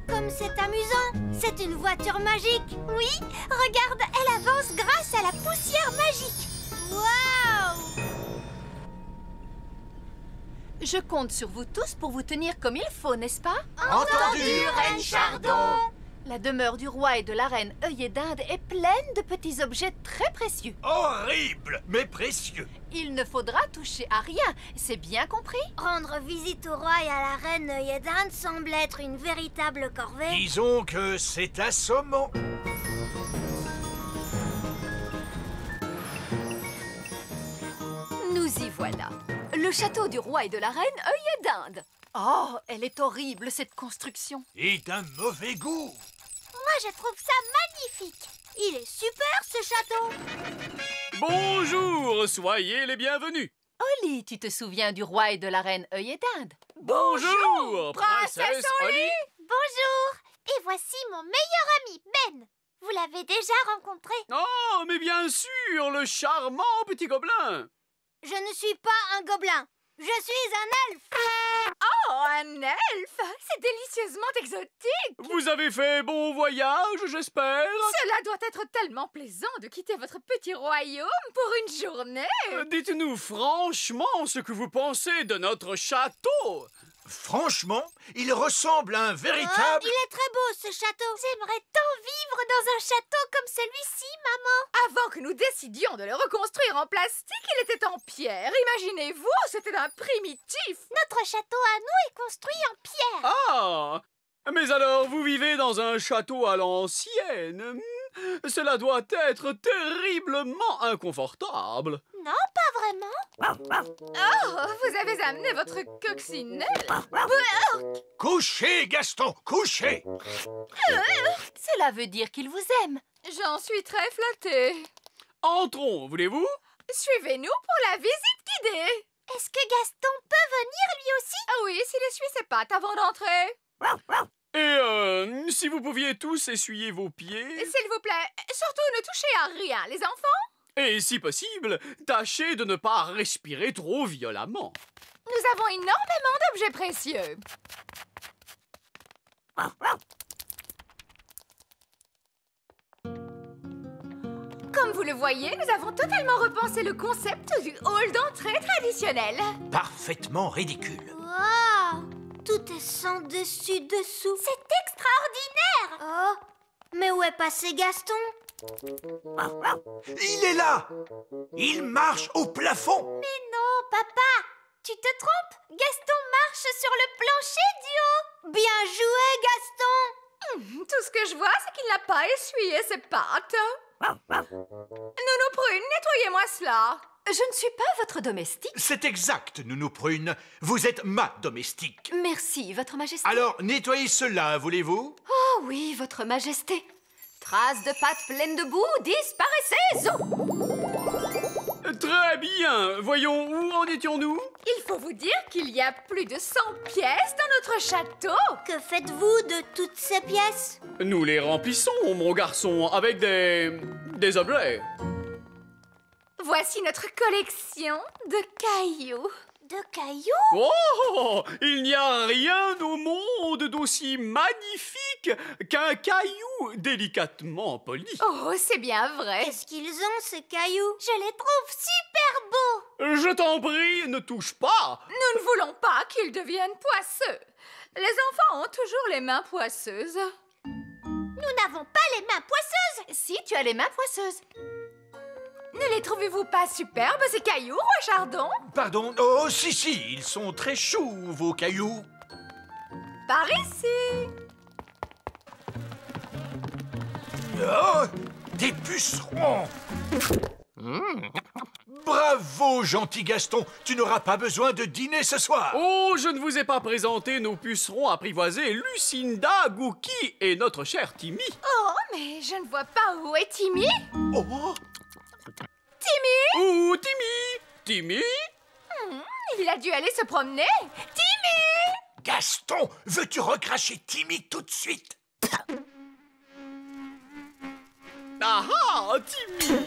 Comme c'est amusant C'est une voiture magique Oui, regarde, elle avance grâce à la poussière magique. Waouh Je compte sur vous tous pour vous tenir comme il faut, n'est-ce pas Entendu, Reine Chardon La demeure du roi et de la reine œillet d'Inde est pleine de petits objets très précieux. Horrible, mais précieux. Il ne faudra toucher à rien, c'est bien compris Rendre visite au roi et à la reine Yedan semble être une véritable corvée. Disons que c'est assommant. Nous y voilà. Le château du roi et de la reine œillet d'Inde. Oh, elle est horrible, cette construction. Et d'un mauvais goût. Moi, je trouve ça magnifique. Il est super ce château Bonjour, soyez les bienvenus. Oli, tu te souviens du roi et de la reine œillet d'Inde Bonjour, princesse Oli. Bonjour. Et voici mon meilleur ami, Ben. Vous l'avez déjà rencontré. Oh, mais bien sûr, le charmant petit gobelin. Je ne suis pas un gobelin. Je suis un elfe. Oh, un elfe? C'est délicieusement exotique Vous avez fait bon voyage, j'espère. Cela doit être tellement plaisant de quitter votre petit royaume pour une journée Euh, Dites-nous franchement ce que vous pensez de notre château. Franchement, il ressemble à un Oh, véritable... il est très beau ce château. J'aimerais tant vivre dans un château comme celui-ci, maman. Avant que nous décidions de le reconstruire en plastique, il était en pierre. Imaginez-vous, c'était un primitif Notre château à nous est construit en pierre. Ah Mais alors, vous vivez dans un château à l'ancienne. Cela doit être terriblement inconfortable. Non, pas vraiment. Oh, vous avez amené votre coccinelle Couchez, Gaston, couchez Cela veut dire qu'il vous aime. J'en suis très flattée. Entrons, voulez-vous? Suivez-nous pour la visite guidée. Est-ce que Gaston peut venir lui aussi? Ah oui, s'il essuie ses pattes avant d'entrer. Et euh, si vous pouviez tous essuyer vos pieds S'il vous plaît, surtout ne touchez à rien, les enfants. Et si possible, tâchez de ne pas respirer trop violemment. Nous avons énormément d'objets précieux. Comme vous le voyez, nous avons totalement repensé le concept du hall d'entrée traditionnel. Parfaitement ridicule. Tout est sans dessus dessous. C'est extraordinaire. Oh Mais où est passé Gaston? Il est là Il marche au plafond Mais non, papa. Tu te trompes? Gaston marche sur le plancher du haut. Bien joué Gaston Hmm, Tout ce que je vois, c'est qu'il n'a pas essuyé ses pattes. Nounou Prune, nettoyez-moi cela. Je ne suis pas votre domestique. C'est exact, Nounou Prune. Vous êtes ma domestique. Merci, votre majesté. Alors, nettoyez cela, voulez-vous? Oh oui, votre majesté. Traces de pattes pleines de boue, disparaissez Très bien. Voyons, où en étions-nous? Il faut vous dire qu'il y a plus de 100 pièces dans notre château. Que faites-vous de toutes ces pièces? Nous les remplissons, mon garçon, avec des... des objets. Voici notre collection de cailloux. De cailloux? Oh Il n'y a rien au monde d'aussi magnifique qu'un caillou délicatement poli. Oh, c'est bien vrai. Qu'est-ce qu'ils ont ces cailloux? Je les trouve super beaux. Je t'en prie, ne touche pas Nous ne voulons pas qu'ils deviennent poisseux. Les enfants ont toujours les mains poisseuses. Nous n'avons pas les mains poisseuses Si, tu as les mains poisseuses. Ne les trouvez-vous pas superbes, ces cailloux, Roi Chardon Pardon Oh, si, si, ils sont très choux, vos cailloux. Par ici. Oh, des pucerons. Bravo, gentil Gaston Tu n'auras pas besoin de dîner ce soir. Oh, je ne vous ai pas présenté nos pucerons apprivoisés Lucinda, Gookie et notre cher Timmy. Oh, mais je ne vois pas où est Timmy. Oh Timmy Ouh, Timmy Timmy Hmm, Il a dû aller se promener. Timmy Gaston, veux-tu recracher Timmy tout de suite? Ah ah, Timmy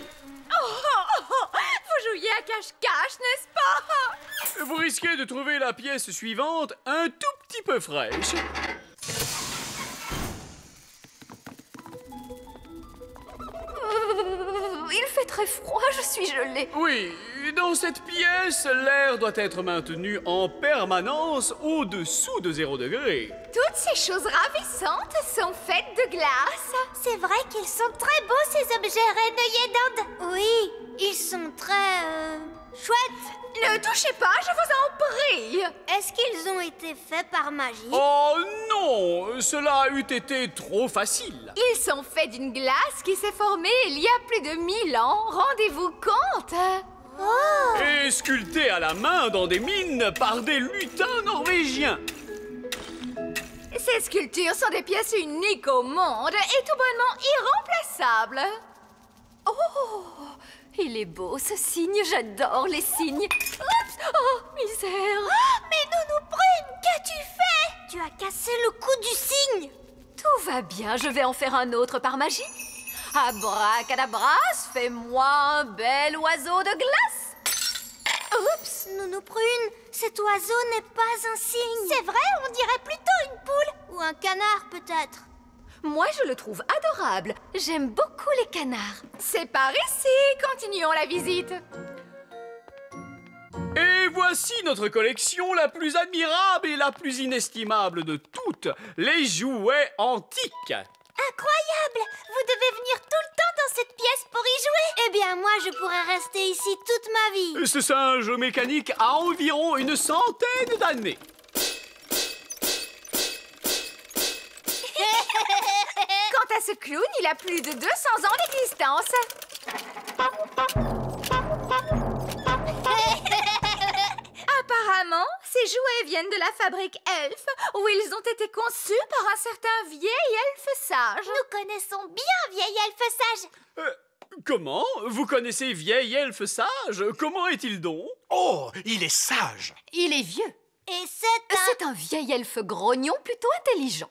oh, oh, oh, Vous jouiez à cache-cache, n'est-ce pas? Vous risquez de trouver la pièce suivante un tout petit peu fraîche. Il fait très froid, je suis gelée. Oui, dans cette pièce, l'air doit être maintenu en permanence au-dessous de 0 degré. Toutes ces choses ravissantes sont faites de glace. C'est vrai qu'ils sont très beaux, ces objets renouillés d'Inde Oui, ils sont très... euh, chouettes. Ne touchez pas, je vous en prie. Est-ce qu'ils ont été faits par magie? Oh non, cela eût été trop facile. Ils sont faits d'une glace qui s'est formée il y a plus de mille ans. Rendez-vous compte? Et sculpté à la main dans des mines par des lutins norvégiens. Ces sculptures sont des pièces uniques au monde et tout bonnement irremplaçables. Oh, il est beau ce signe, j'adore les signes. Oups, oh, misère. Mais Nounou Brune, qu'as-tu fait? Tu as cassé le cou du cygne Tout va bien, je vais en faire un autre par magie. Abracadabras, fais-moi un bel oiseau de glace. Oups, Nounou Prune, cet oiseau n'est pas un cygne. C'est vrai, on dirait plutôt une poule Ou un canard peut-être. Moi, je le trouve adorable. J'aime beaucoup les canards. C'est par ici. Continuons la visite. Et voici notre collection la plus admirable et la plus inestimable de toutes, les jouets antiques. Incroyable Vous devez venir tout le temps dans cette pièce pour y jouer Eh bien, moi, je pourrais rester ici toute ma vie. Ce singe mécanique a environ une centaine d'années. À ce clown, il a plus de 200 ans d'existence. Apparemment, ces jouets viennent de la fabrique Elf, où ils ont été conçus par un certain vieil elfe sage. Nous connaissons bien vieil elfe sage Euh, comment Vous connaissez vieil elfe sage? Comment est-il donc? Oh, il est sage Il est vieux. Et c'est un... C'est un vieil elfe grognon plutôt intelligent.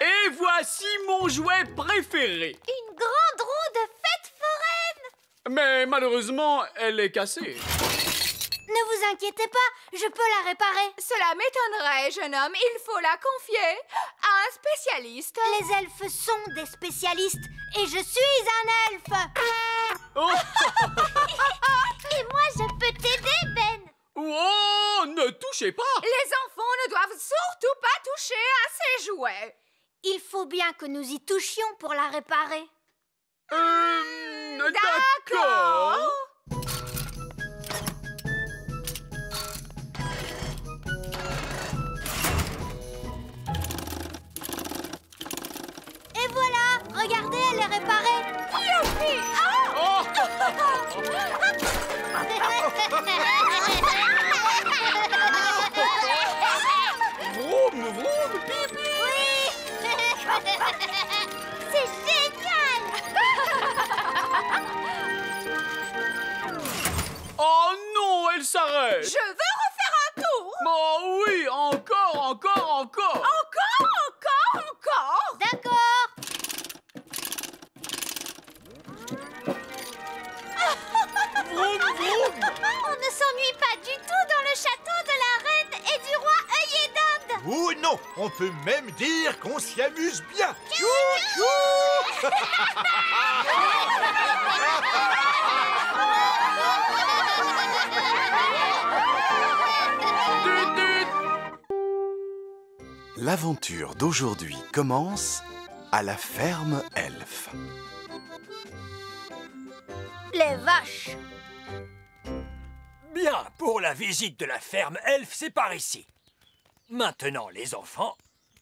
Et voici mon jouet préféré. Une grande roue de fête foraine Mais malheureusement, elle est cassée. Ne vous inquiétez pas, je peux la réparer. Cela m'étonnerait, jeune homme. Il faut la confier à un spécialiste. Les elfes sont des spécialistes et je suis un elfe. Oh, Et moi, je peux t'aider, Ben Oh, ne touchez pas Les enfants ne doivent surtout pas toucher à ces jouets. Il faut bien que nous y touchions pour la réparer. Euh, D'accord. Et voilà, regardez, elle est réparée. Youpi Ah Oh Oh non, elle s'arrête. Je veux refaire un tour. Oh oui, encore, encore, encore. Encore, encore, encore. D'accord. Vroom, vroom. On ne s'ennuie pas du tout dans le château de la reine et du roi œillet d'Inde Ou non, on peut même dire qu'on s'y amuse bien. Tchou, tchou L'aventure d'aujourd'hui commence à la ferme elfe. Les vaches. Bien, pour la visite de la ferme elfe, c'est par ici. Maintenant, les enfants,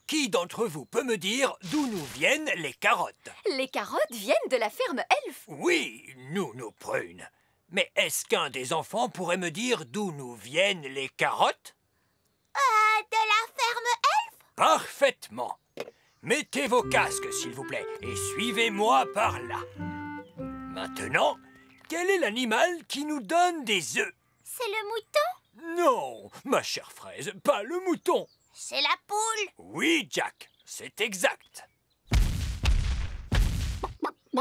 qui d'entre vous peut me dire d'où nous viennent les carottes? Les carottes viennent de la ferme elfe. Oui, nous, nos prunes. Mais est-ce qu'un des enfants pourrait me dire d'où nous viennent les carottes? Euh, de la ferme elfe Parfaitement. Mettez vos casques, s'il vous plaît, et suivez-moi par là. Maintenant, quel est l'animal qui nous donne des œufs? C'est le mouton? Non, ma chère fraise, pas le mouton. C'est la poule? Oui, Jack, c'est exact.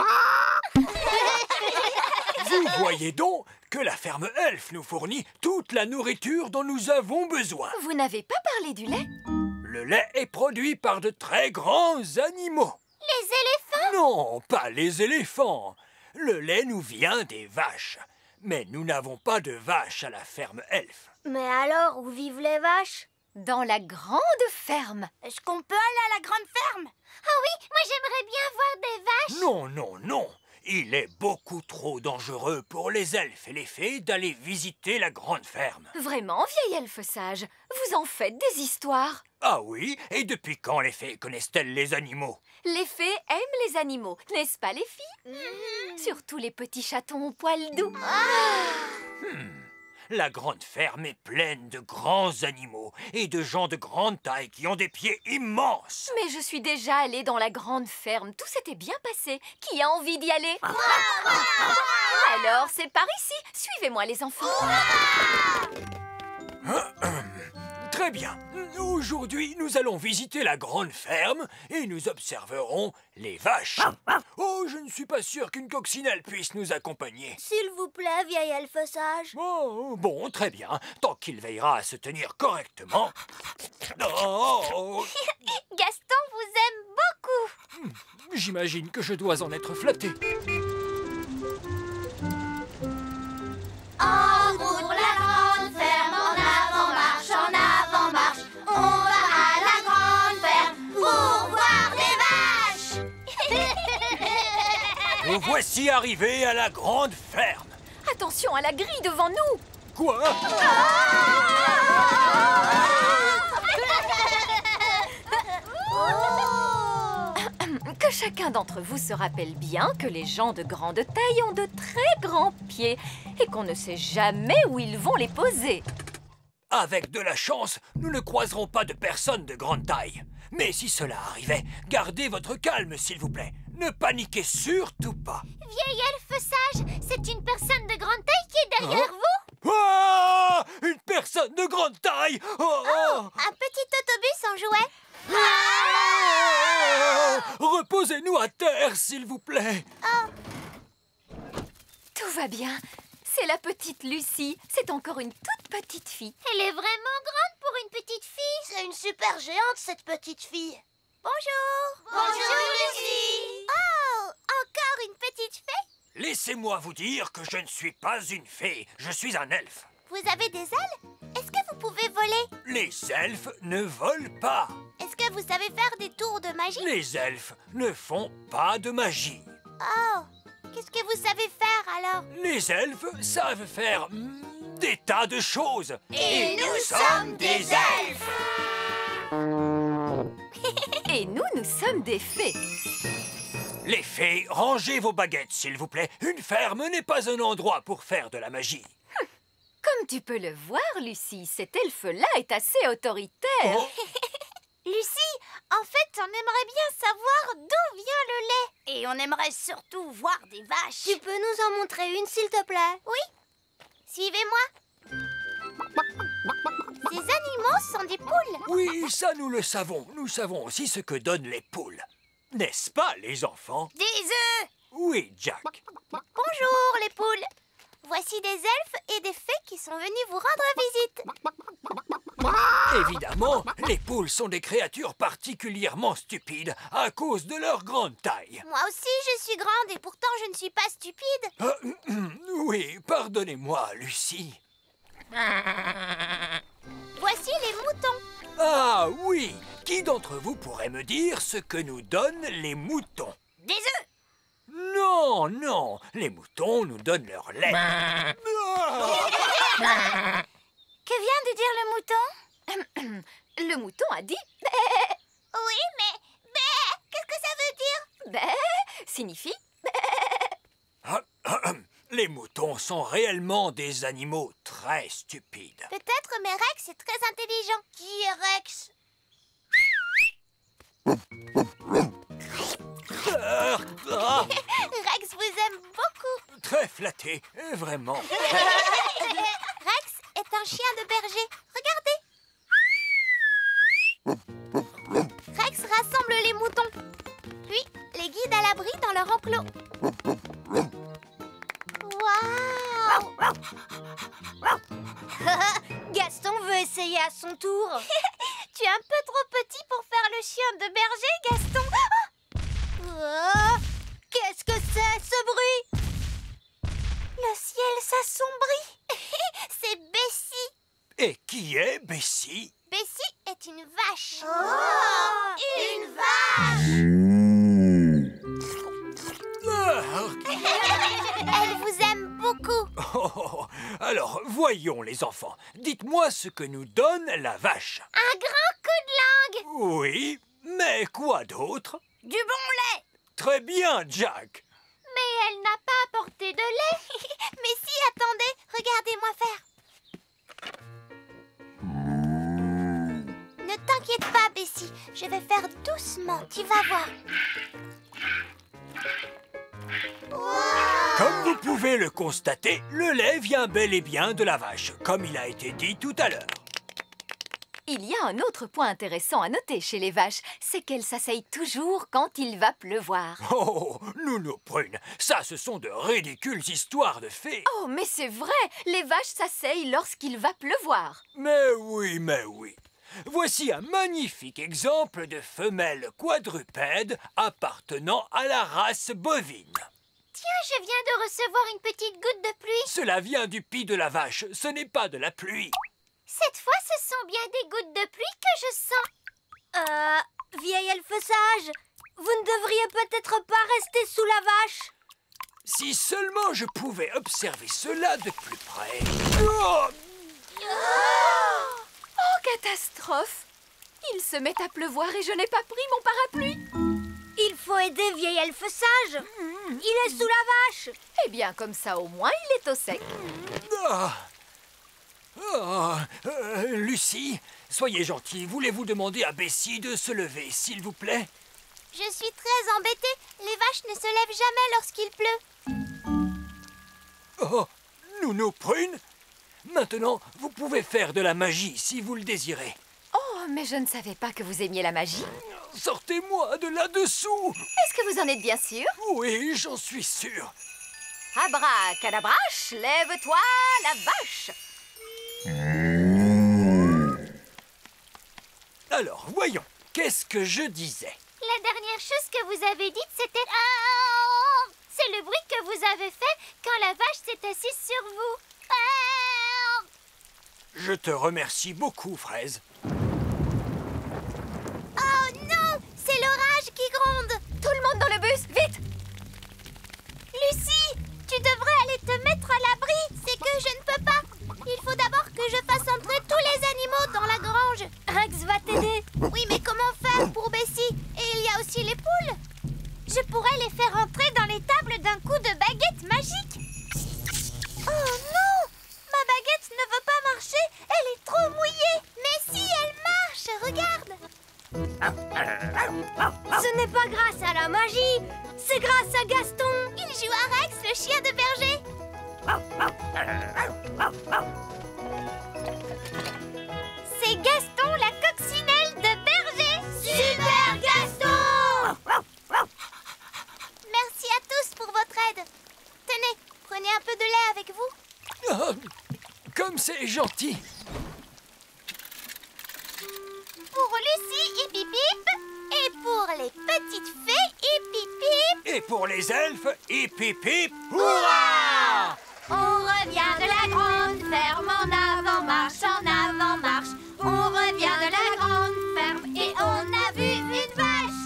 Vous voyez donc que la ferme elfe nous fournit toute la nourriture dont nous avons besoin. Vous n'avez pas parlé du lait? Le lait est produit par de très grands animaux. Les éléphants? Non, pas les éléphants. Le lait nous vient des vaches. Mais nous n'avons pas de vaches à la ferme elfe. Mais alors, où vivent les vaches? Dans la grande ferme. Est-ce qu'on peut aller à la grande ferme? Ah oui, moi j'aimerais bien voir des vaches Non, non, non. Il est beaucoup trop dangereux pour les elfes et les fées d'aller visiter la grande ferme. Vraiment, vieille elfe sage, vous en faites des histoires. Ah oui Et depuis quand les fées connaissent-elles les animaux? Les fées aiment les animaux, n'est-ce pas les filles? Surtout les petits chatons aux poils doux. La grande ferme est pleine de grands animaux et de gens de grande taille qui ont des pieds immenses. Mais je suis déjà allée dans la grande ferme, tout s'était bien passé. Qui a envie d'y aller? Alors, c'est par ici. Suivez-moi les enfants. Très bien. Aujourd'hui, nous allons visiter la grande ferme et nous observerons les vaches. Oh, je ne suis pas sûr qu'une coccinelle puisse nous accompagner. S'il vous plaît, vieille elfe sage. Oh, bon, très bien. Tant qu'il veillera à se tenir correctement. Oh, Gaston vous aime beaucoup j'imagine que je dois en être flatté. Nous voici arrivés à la grande ferme. Attention à la grille devant nous. Quoi? Que chacun d'entre vous se rappelle bien que les gens de grande taille ont de très grands pieds et qu'on ne sait jamais où ils vont les poser. Avec de la chance, nous ne croiserons pas de personnes de grande taille. Mais si cela arrivait, gardez votre calme, s'il vous plaît. Ne paniquez surtout pas. Vieille elfe sage, c'est une personne de grande taille qui est derrière Hein vous Ah Une personne de grande taille Oh, oh. Un petit autobus en jouet Ah Reposez-nous à terre, s'il vous plaît. Tout va bien. C'est la petite Lucie. C'est encore une toute petite fille. Elle est vraiment grande pour une petite fille C'est une super géante, cette petite fille Bonjour Bonjour, Lucie Oh Encore une petite fée Laissez-moi vous dire que je ne suis pas une fée, je suis un elfe. Vous avez des ailes? Est-ce que vous pouvez voler? Les elfes ne volent pas. Est-ce que vous savez faire des tours de magie? Les elfes ne font pas de magie. Oh Qu'est-ce que vous savez faire alors Les elfes savent faire mm, des tas de choses. Et nous sommes des elfes Et nous, nous sommes des fées. Les fées, rangez vos baguettes, s'il vous plaît. Une ferme n'est pas un endroit pour faire de la magie. Comme tu peux le voir, Lucie, cet elfe-là est assez autoritaire. Oh. Lucie, en fait, on aimerait bien savoir d'où vient le lait. Et on aimerait surtout voir des vaches. Tu peux nous en montrer une, s'il te plaît? Oui Suivez-moi. Ces animaux sont des poules. Oui, ça nous le savons. Nous savons aussi ce que donnent les poules. N'est-ce pas, les enfants? Des œufs. Oui, Jack. Bonjour, les poules. Voici des elfes et des fées qui sont venus vous rendre visite. Évidemment, les poules sont des créatures particulièrement stupides à cause de leur grande taille. Moi aussi, je suis grande et pourtant je ne suis pas stupide. Ah, oui, pardonnez-moi, Lucie. Voici les moutons. Ah oui Qui d'entre vous pourrait me dire ce que nous donnent les moutons? Des œufs Non, non Les moutons nous donnent leur lait. Ah Que vient de dire le mouton Le mouton a dit Oui, mais... Bé Qu'est-ce que ça veut dire Bé signifie Ah, ah, ah. Les moutons sont réellement des animaux très stupides. Peut-être, mais Rex est très intelligent. Qui est Rex Ah, ah, Rex vous aime beaucoup. très flatté, euh, vraiment. Rex est un chien de berger. Regardez. Rex rassemble les moutons, puis les guide à l'abri dans leur enclos. Waouh Gaston veut essayer à son tour. Tu es un peu trop petit pour faire le chien de berger, Gaston. Oh, Qu'est-ce que c'est ce bruit? Le ciel s'assombrit. C'est Bessie. Et qui est Bessie? Bessie est une vache. Oh, une vache Ah, Elle vous aime beaucoup. oh, oh, oh. Alors, voyons les enfants. Dites-moi ce que nous donne la vache. Un grand coup de langue. Oui, mais quoi d'autre? Du bon lait Très bien, Jack. Mais elle n'a pas apporté de lait. Mais si, attendez, regardez-moi faire. Ne t'inquiète pas, Bessie. Je vais faire doucement, tu vas voir. Comme vous pouvez le constater, le lait vient bel et bien de la vache, comme il a été dit tout à l'heure. Il y a un autre point intéressant à noter chez les vaches, c'est qu'elles s'asseyent toujours quand il va pleuvoir. Oh, Nounou Prune, ça ce sont de ridicules histoires de fées. Oh, mais c'est vrai, les vaches s'asseyent lorsqu'il va pleuvoir. Mais oui, mais oui. Voici un magnifique exemple de femelle quadrupède appartenant à la race bovine. Tiens, je viens de recevoir une petite goutte de pluie. Cela vient du pis de la vache, ce n'est pas de la pluie. Cette fois, ce sont bien des gouttes de pluie que je sens. Euh, vieil elfe sage, vous ne devriez peut-être pas rester sous la vache Si seulement je pouvais observer cela de plus près. Oh Oh, catastrophe Il se met à pleuvoir et je n'ai pas pris mon parapluie. Il faut aider vieil elfe sage Il est sous la vache Eh bien, comme ça, au moins, il est au sec. Ah. Ah, euh, Lucie, soyez gentille, voulez-vous demander à Bessie de se lever, s'il vous plaît? Je suis très embêtée. Les vaches ne se lèvent jamais lorsqu'il pleut. Oh, Nounou Prune Maintenant, vous pouvez faire de la magie si vous le désirez. Oh, mais je ne savais pas que vous aimiez la magie. Sortez-moi de là-dessous Est-ce que vous en êtes bien sûr? Oui, j'en suis sûr. Abracadabrache, lève-toi, la vache Alors, voyons, qu'est-ce que je disais? La dernière chose que vous avez dite, c'était... Ah! C'est le bruit que vous avez fait quand la vache s'est assise sur vous. Ah! Je te remercie beaucoup, Fraise. Oh non! C'est l'orage qui gronde! Tout le monde dans le bus, vite! Lucie Tu devrais aller te mettre à l'abri. C'est que je ne peux pas Il faut d'abord que je fasse entrer tous les animaux dans la grange. Rex va t'aider. Oui, mais comment faire pour Bessie? Et il y a aussi les poules. Je pourrais les faire entrer dans les tables d'un coup de baguette magique. Oh non! Ma baguette ne veut pas marcher. Elle est trop mouillée. Mais si, elle marche. Regarde. Ce n'est pas grâce à la magie. C'est grâce à Gaston. Il joue à Rex, le chien de berger C'est Gaston, la coccinelle de berger. Super Gaston. Merci à tous pour votre aide. Tenez, prenez un peu de lait avec vous. Ah, comme c'est gentil. Pour Lucie, hip hip hip Et pour les petites fées, hip hip hip Et pour les elfes, hip hip hip Hurrah on revient de la grande ferme, en avant marche, en avant marche. On revient de la grande ferme et on a vu une vache.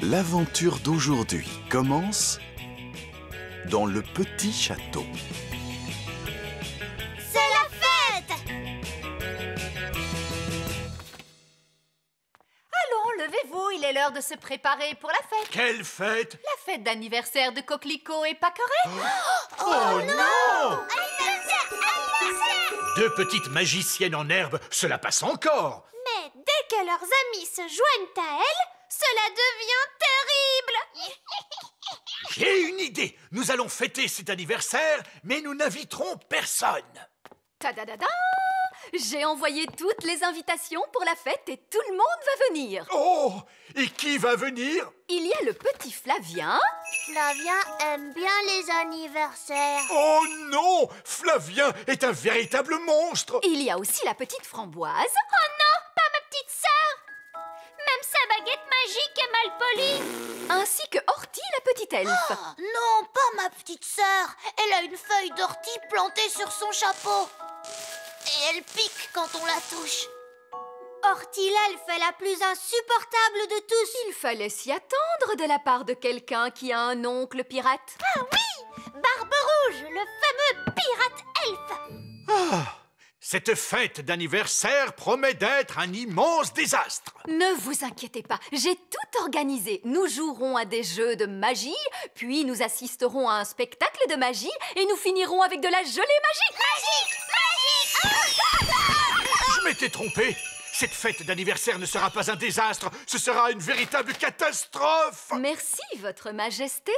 L'aventure d'aujourd'hui commence dans le petit château. L'heure de se préparer pour la fête. Quelle fête? La fête d'anniversaire de Coquelicot et Paqueret. Oh, non. Anniversaire Anniversaire. Deux petites magiciennes en herbe, cela passe encore. Mais dès que leurs amis se joignent à elles, cela devient terrible. J'ai une idée. Nous allons fêter cet anniversaire, mais nous n'inviterons personne. Tadadada J'ai envoyé toutes les invitations pour la fête et tout le monde va venir. Oh Et qui va venir? Il y a le petit Flavien, Flavien aime bien les anniversaires. Oh non Flavien est un véritable monstre il y a aussi la petite Framboise, Oh non, pas ma petite sœur Même sa baguette magique est mal polie ainsi que Horty la petite elfe. Non, pas ma petite sœur. Elle a une feuille d'ortie plantée sur son chapeau. Et elle pique quand on la touche. Horty l'elfe est la plus insupportable de tous. Il fallait s'y attendre de la part de quelqu'un qui a un oncle pirate. Ah oui Barbe Rouge, le fameux pirate elfe Ah Cette fête d'anniversaire promet d'être un immense désastre Ne vous inquiétez pas, j'ai tout organisé. Nous jouerons à des jeux de magie, puis nous assisterons à un spectacle de magie et nous finirons avec de la gelée magique. Magique Magique Je m'étais trompé Cette fête d'anniversaire ne sera pas un désastre, ce sera une véritable catastrophe Merci, Votre Majesté.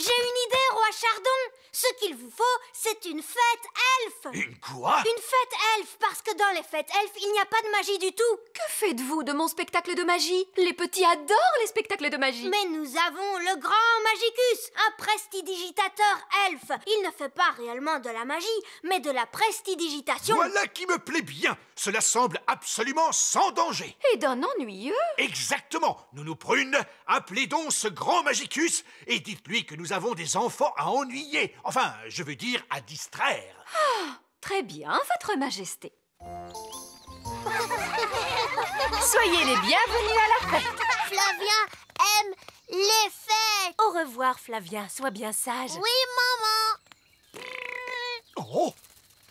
J'ai une idée, roi Chardon. Ce qu'il vous faut, c'est une fête elfe. Une quoi? Une fête elfe, parce que dans les fêtes elfes, il n'y a pas de magie du tout. Que faites-vous de mon spectacle de magie? Les petits adorent les spectacles de magie. Mais nous avons le grand Magicus, un prestidigitateur elfe. Il ne fait pas réellement de la magie, mais de la prestidigitation. Voilà qui me plaît bien. Cela semble absolument sans danger. Et d'un ennuyeux. Exactement. Nous nous prune, appelez donc ce grand Magicus et dites-lui que nous avons des enfants à ennuyer. Enfin, je veux dire à distraire. Très bien, Votre Majesté. Soyez les bienvenus à la fête. Flavien aime les fêtes. Au revoir, Flavien. Sois bien sage. Oui, maman. Oh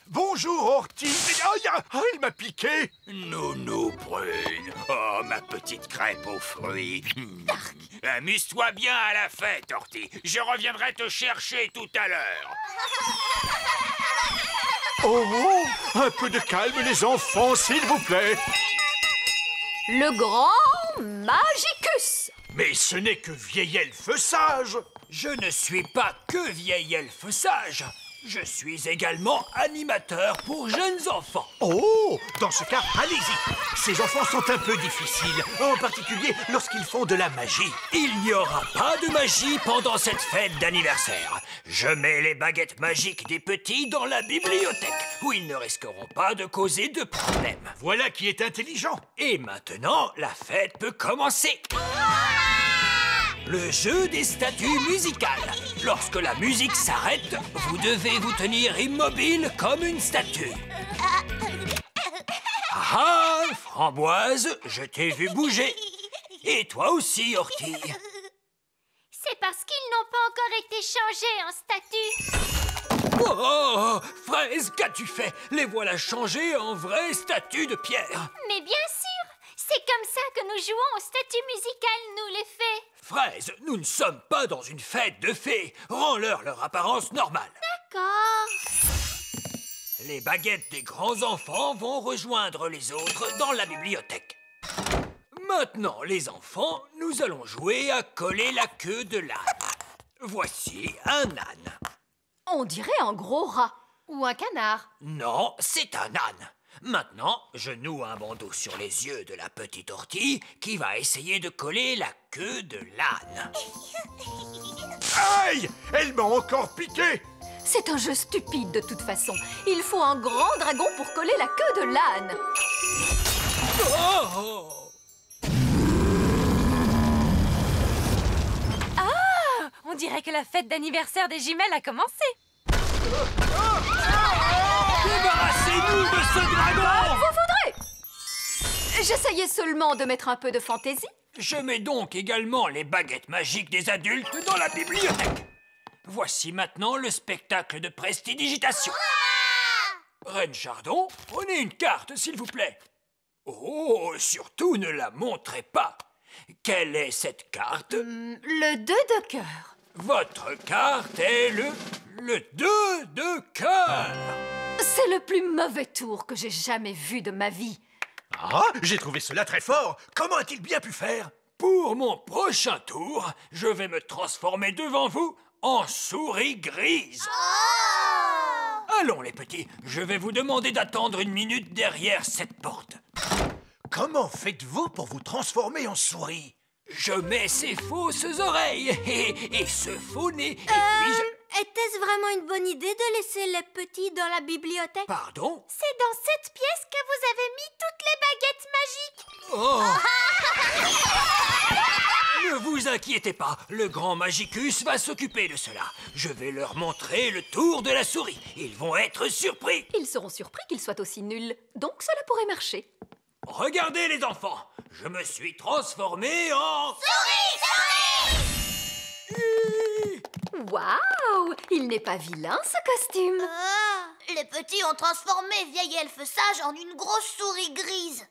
Bonjour, Horty Aïe, ah, il m'a piqué Nounou brune. Oh, ma petite crêpe aux fruits. Amuse-toi bien à la fête, Horty. Je reviendrai te chercher tout à l'heure. Oh, oh Un peu de calme, les enfants, s'il vous plaît Le grand Magicus. Mais ce n'est que vieil elfe sage Je ne suis pas que vieil elfe sage. Je suis également animateur pour jeunes enfants. Oh Dans ce cas, allez-y Ces enfants sont un peu difficiles, en particulier lorsqu'ils font de la magie. Il n'y aura pas de magie pendant cette fête d'anniversaire. Je mets les baguettes magiques des petits dans la bibliothèque, où ils ne risqueront pas de causer de problèmes. Voilà qui est intelligent Et maintenant, la fête peut commencer. Le jeu des statues musicales. Lorsque la musique s'arrête, vous devez vous tenir immobile comme une statue. Ah, Framboise, je t'ai vu bouger. Et toi aussi, Horty. C'est parce qu'ils n'ont pas encore été changés en statue. Oh, oh, Fraise, qu'as-tu fait? Les voilà changés en vraies statues de pierre. Mais bien sûr, c'est comme ça que nous jouons aux statues musicales, nous les fées. Fraise, nous ne sommes pas dans une fête de fées. Rends-leur leur apparence normale. D'accord. Les baguettes des grands enfants vont rejoindre les autres dans la bibliothèque. Maintenant, les enfants, nous allons jouer à coller la queue de l'âne. Voici un âne. On dirait un gros rat. Ou un canard. Non, c'est un âne. Maintenant, je noue un bandeau sur les yeux de la petite ortie qui va essayer de coller la queue de l'âne. Aïe Elle m'a encore piqué C'est un jeu stupide de toute façon. Il faut un grand dragon pour coller la queue de l'âne. Oh On dirait que la fête d'anniversaire des jumelles a commencé. Débarrassez-nous de ce dragon Vous voudrez J'essayais seulement de mettre un peu de fantaisie. Je mets donc également les baguettes magiques des adultes dans la bibliothèque. Voici maintenant le spectacle de prestidigitation. Reine Chardon, prenez une carte, s'il vous plaît. Oh, surtout ne la montrez pas. Quelle est cette carte? Le 2 de cœur. Votre carte est le... le 2 de cœur. C'est le plus mauvais tour que j'ai jamais vu de ma vie. Ah, j'ai trouvé cela très fort. Comment a-t-il bien pu faire? Pour mon prochain tour, je vais me transformer devant vous en souris grise. Allons les petits, je vais vous demander d'attendre une minute derrière cette porte. Comment faites-vous pour vous transformer en souris? Je mets ces fausses oreilles et, et ce faux nez, et puis je... Euh, Était-ce vraiment une bonne idée de laisser les petits dans la bibliothèque? Pardon? C'est dans cette pièce que vous avez mis toutes les baguettes magiques. Oh Ne vous inquiétez pas, le grand Magicus va s'occuper de cela. Je vais leur montrer le tour de la souris. Ils vont être surpris. Ils seront surpris qu'ils soient aussi nuls. Donc cela pourrait marcher. Regardez les enfants, je me suis transformé en... Waouh Il n'est pas vilain ce costume. Ah, les petits ont transformé vieille elfe sage en une grosse souris grise.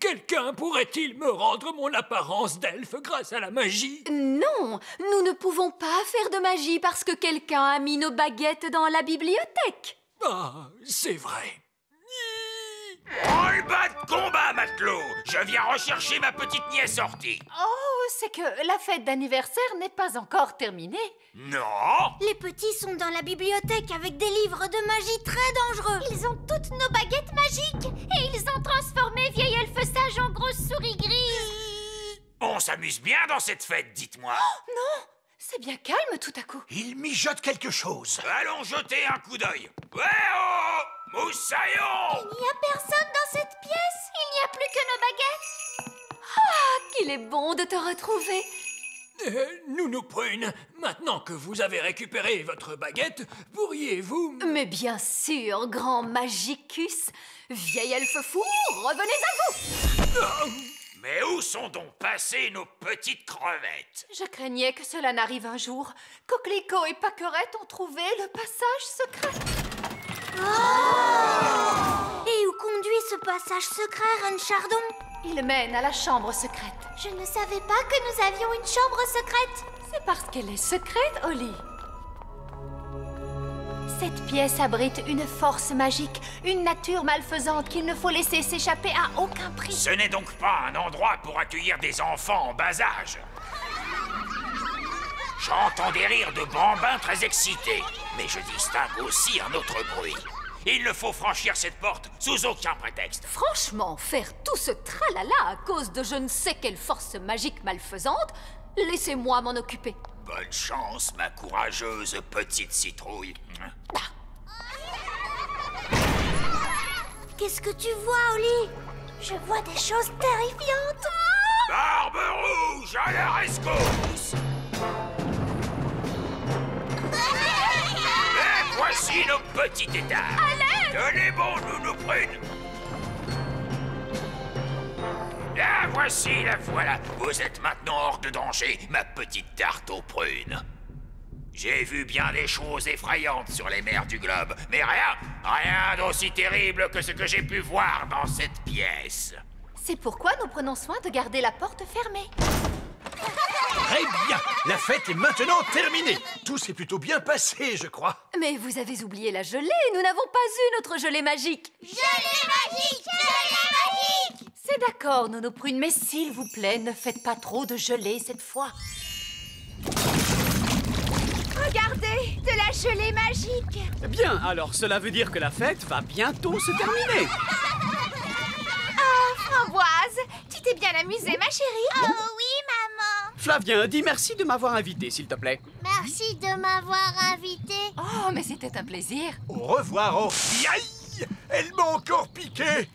Quelqu'un pourrait-il me rendre mon apparence d'elfe grâce à la magie? Non, nous ne pouvons pas faire de magie parce que quelqu'un a mis nos baguettes dans la bibliothèque. Ah, c'est vrai. Roll-bas de combat, matelot Je viens rechercher ma petite nièce sortie. Oh, c'est que la fête d'anniversaire n'est pas encore terminée. Non Les petits sont dans la bibliothèque avec des livres de magie très dangereux. Ils ont toutes nos baguettes magiques et ils ont transformé vieille elfe sage en grosse souris grise. On s'amuse bien dans cette fête, dites-moi. Non, c'est bien calme tout à coup. Il mijote quelque chose. Allons jeter un coup d'œil. Ouais oh Moussaillon Il n'y a personne dans cette pièce. Il n'y a plus que nos baguettes. Ah, qu'il est bon de te retrouver. Euh, Nounou Prune, maintenant que vous avez récupéré votre baguette, pourriez-vous... Mais bien sûr, grand Magicus. Vieil elfe fou, revenez à vous. Mais où sont donc passées nos petites crevettes? Je craignais que cela n'arrive un jour. Coquelicot et Paquerette ont trouvé le passage secret. Et où conduit ce passage secret, Reine Chardon? Il mène à la chambre secrète. Je ne savais pas que nous avions une chambre secrète. C'est parce qu'elle est secrète, Oli. Cette pièce abrite une force magique, une nature malfaisante qu'il ne faut laisser s'échapper à aucun prix. Ce n'est donc pas un endroit pour accueillir des enfants en bas âge. J'entends des rires de bambins très excités, mais je distingue aussi un autre bruit. Il ne faut franchir cette porte sous aucun prétexte. Franchement, faire tout ce tralala à cause de je ne sais quelle force magique malfaisante, laissez-moi m'en occuper. Bonne chance, ma courageuse petite citrouille. Qu'est-ce que tu vois, Oli? Je vois des choses terrifiantes. Barbe rouge à la rescousse Et voici nos petits états Tenez bon, nounou prune La voici, la voilà. Vous êtes maintenant hors de danger, ma petite tarte aux prunes. J'ai vu bien des choses effrayantes sur les mers du globe, mais rien, rien d'aussi terrible que ce que j'ai pu voir dans cette pièce. C'est pourquoi nous prenons soin de garder la porte fermée. Très bien. La fête est maintenant terminée. Tout s'est plutôt bien passé, je crois. Mais vous avez oublié la gelée, nous n'avons pas eu notre gelée magique. Gelée magique Gelée magique C'est d'accord, Nono Prune, mais s'il vous plaît, ne faites pas trop de gelée cette fois. Regardez, de la gelée magique Bien, alors cela veut dire que la fête va bientôt se terminer. Oh, Framboise, tu t'es bien amusée, ma chérie Oh oui, Flavien, dis merci de m'avoir invité, s'il te plaît. Merci de m'avoir invité. Oh, mais c'était un plaisir. Au revoir, oh. Aïe Elle m'a encore piqué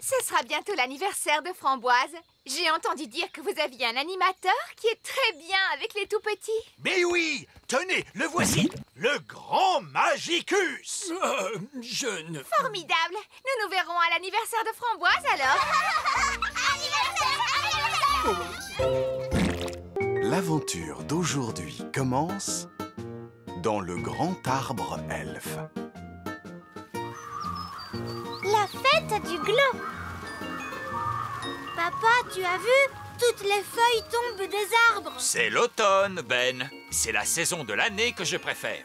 Ce sera bientôt l'anniversaire de Framboise. J'ai entendu dire que vous aviez un animateur qui est très bien avec les tout petits. Mais oui Tenez, le voici Le grand Magicus Euh, je ne... Formidable Nous nous verrons à l'anniversaire de Framboise alors L'aventure d'aujourd'hui commence dans le grand arbre elfe. La fête du gland. Papa, tu as vu? Toutes les feuilles tombent des arbres. C'est l'automne, Ben. C'est la saison de l'année que je préfère.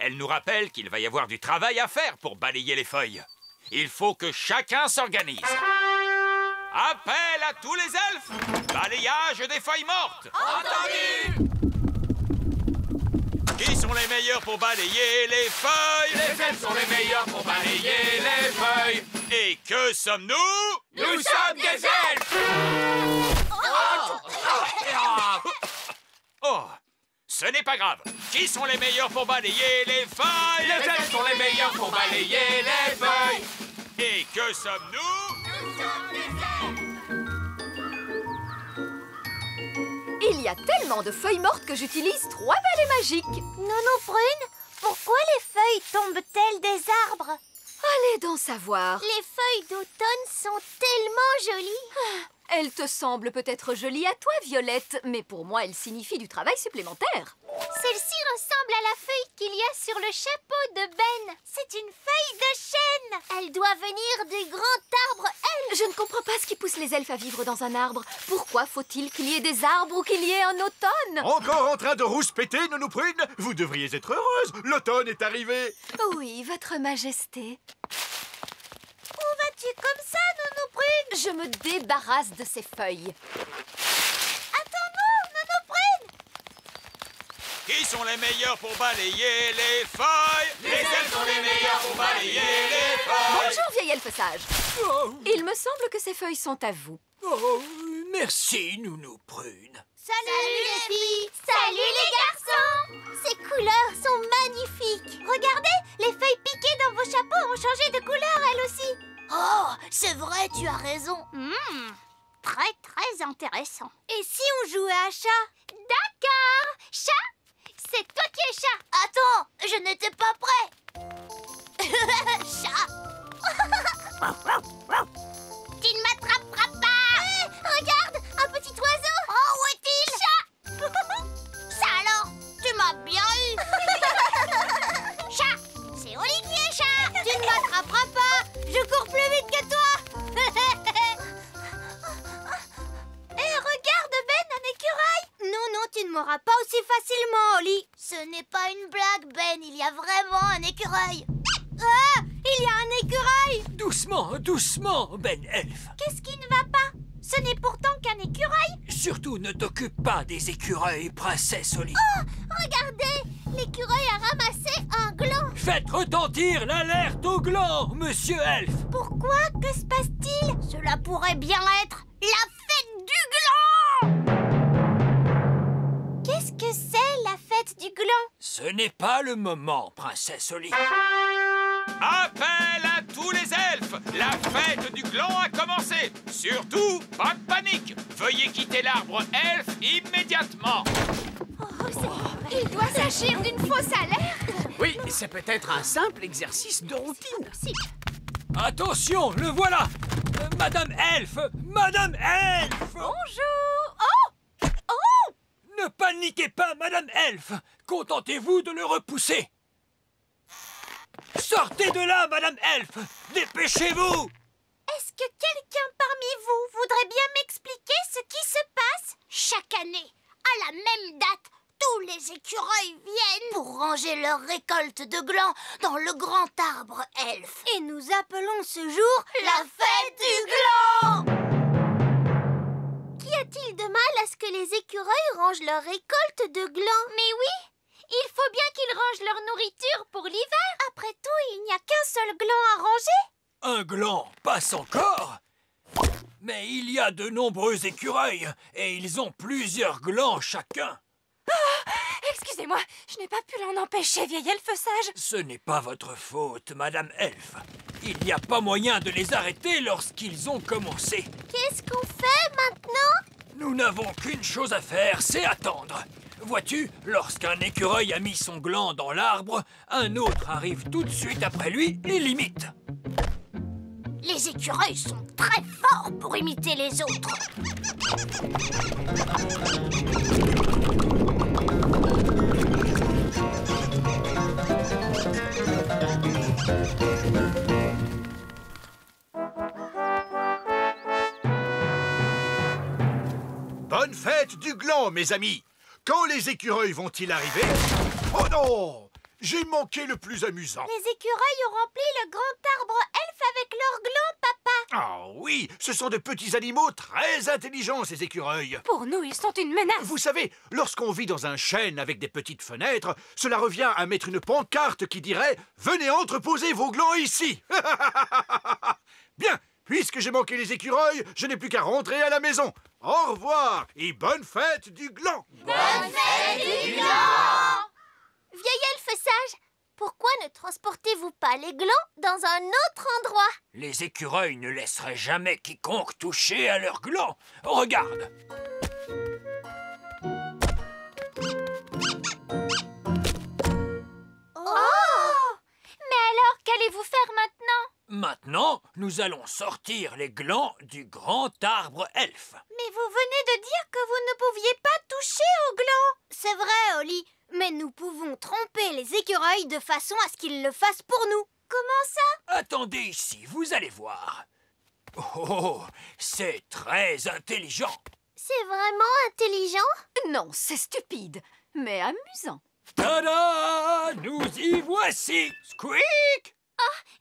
Elle nous rappelle qu'il va y avoir du travail à faire pour balayer les feuilles. Il faut que chacun s'organise. Appel à tous les elfes. Balayage des feuilles mortes. Entendu. Qui sont les meilleurs pour balayer les feuilles? Les elfes sont les meilleurs pour balayer les feuilles. Et que sommes-nous? Nous sommes des elfes. Oh. Ce n'est pas grave. Qui sont les meilleurs pour balayer les feuilles? Les elfes sont les meilleurs pour balayer les feuilles Et que sommes-nous? Il y a tellement de feuilles mortes que j'utilise trois balais magiques. Nounou Prune, pourquoi les feuilles tombent-elles des arbres? Allez donc savoir. Les feuilles d'automne sont tellement jolies. Elles te semblent peut-être jolies à toi, Violette, mais pour moi, elles signifient du travail supplémentaire. Celle-ci ressemble à la feuille qu'il y a sur le chapeau de Ben. C'est une feuille de chêne. Elle doit venir du grand arbre elfe. Je ne comprends pas ce qui pousse les elfes à vivre dans un arbre. Pourquoi faut-il qu'il y ait des arbres ou qu'il y ait un automne? Encore en train de rouspéter, Nounou Prune Vous devriez être heureuse L'automne est arrivé Oui, votre majesté. Où vas-tu comme ça, Nounou Prune Je me débarrasse de ces feuilles. Attends-nous, Nounou Prune Qui sont les meilleurs pour balayer les feuilles? Les elfes sont les meilleurs pour balayer les feuilles. Bonjour, vieil elfe sage. Il me semble que ces feuilles sont à vous. Oh, merci, Nounou Prune. Salut, les filles. Salut les garçons. Ces couleurs sont magnifiques. Regardez, les feuilles piquées dans vos chapeaux ont changé de couleur elles aussi Oh, c'est vrai, tu as raison. Très très intéressant. Et si on jouait à chat? D'accord Chat C'est toi qui es chat. Attends, je n'étais pas prêt. Chat écureuil. Ah Il y a un écureuil. Doucement, doucement, Ben Elf. Qu'est-ce qui ne va pas? Ce n'est pourtant qu'un écureuil. Surtout ne t'occupe pas des écureuils, princesse Oli. Regardez L'écureuil a ramassé un gland. Faites retentir l'alerte au gland, monsieur Elf. Pourquoi? Que se passe-t-il? Cela pourrait bien être la du gland Ce n'est pas le moment, princesse Oli. Appel à tous les elfes. La fête du gland a commencé. Surtout, pas de panique. Veuillez quitter l'arbre elfe immédiatement. Il doit s'agir d'une fausse alerte. Oui, c'est peut-être un simple exercice de routine. Attention, le voilà. Euh, Madame Elf Madame Elf Bonjour. Oh Oh Ne paniquez pas, Madame Elf. Contentez-vous de le repousser. Sortez de là, Madame Elf. Dépêchez-vous. Est-ce que quelqu'un parmi vous voudrait bien m'expliquer ce qui se passe Chaque année, à la même date, tous les écureuils viennent pour ranger leur récolte de glands dans le grand arbre elfe. Et nous appelons ce jour la fête du gland à ce que les écureuils rangent leur récolte de glands Mais oui il faut bien qu'ils rangent leur nourriture pour l'hiver. Après tout, il n'y a qu'un seul gland à ranger. Un gland passe encore Mais il y a de nombreux écureuils et ils ont plusieurs glands chacun. Excusez-moi, je n'ai pas pu l'en empêcher, vieil elfe sage. Ce n'est pas votre faute, Madame Elf. Il n'y a pas moyen de les arrêter lorsqu'ils ont commencé. Qu'est-ce qu'on fait maintenant? Nous n'avons qu'une chose à faire, c'est attendre. Vois-tu, lorsqu'un écureuil a mis son gland dans l'arbre, un autre arrive tout de suite après lui et l'imite. Les écureuils sont très forts pour imiter les autres. Bonne fête du gland, mes amis Quand les écureuils vont-ils arriver Oh non J'ai manqué le plus amusant Les écureuils ont rempli le grand arbre elfe avec leur gland, papa. Ah oui, ce sont de petits animaux très intelligents, ces écureuils Pour nous, ils sont une menace. Vous savez, lorsqu'on vit dans un chêne avec des petites fenêtres, cela revient à mettre une pancarte qui dirait « Venez entreposer vos glands ici !» Bien, puisque j'ai manqué les écureuils, je n'ai plus qu'à rentrer à la maison. Au revoir et bonne fête du gland Bonne fête du gland Vieil elfe sage, pourquoi ne transportez-vous pas les glands dans un autre endroit? Les écureuils ne laisseraient jamais quiconque toucher à leur gland. Regarde. Oh Mais alors, qu'allez-vous faire maintenant Maintenant, nous allons sortir les glands du grand arbre elfe. Mais vous venez de dire que vous ne pouviez pas toucher au gland. C'est vrai, Oli, mais nous pouvons tromper les écureuils de façon à ce qu'ils le fassent pour nous. Comment ça? Attendez ici, vous allez voir. Oh, c'est très intelligent. C'est vraiment intelligent? Non, c'est stupide, mais amusant. Tada Nous y voici Squeak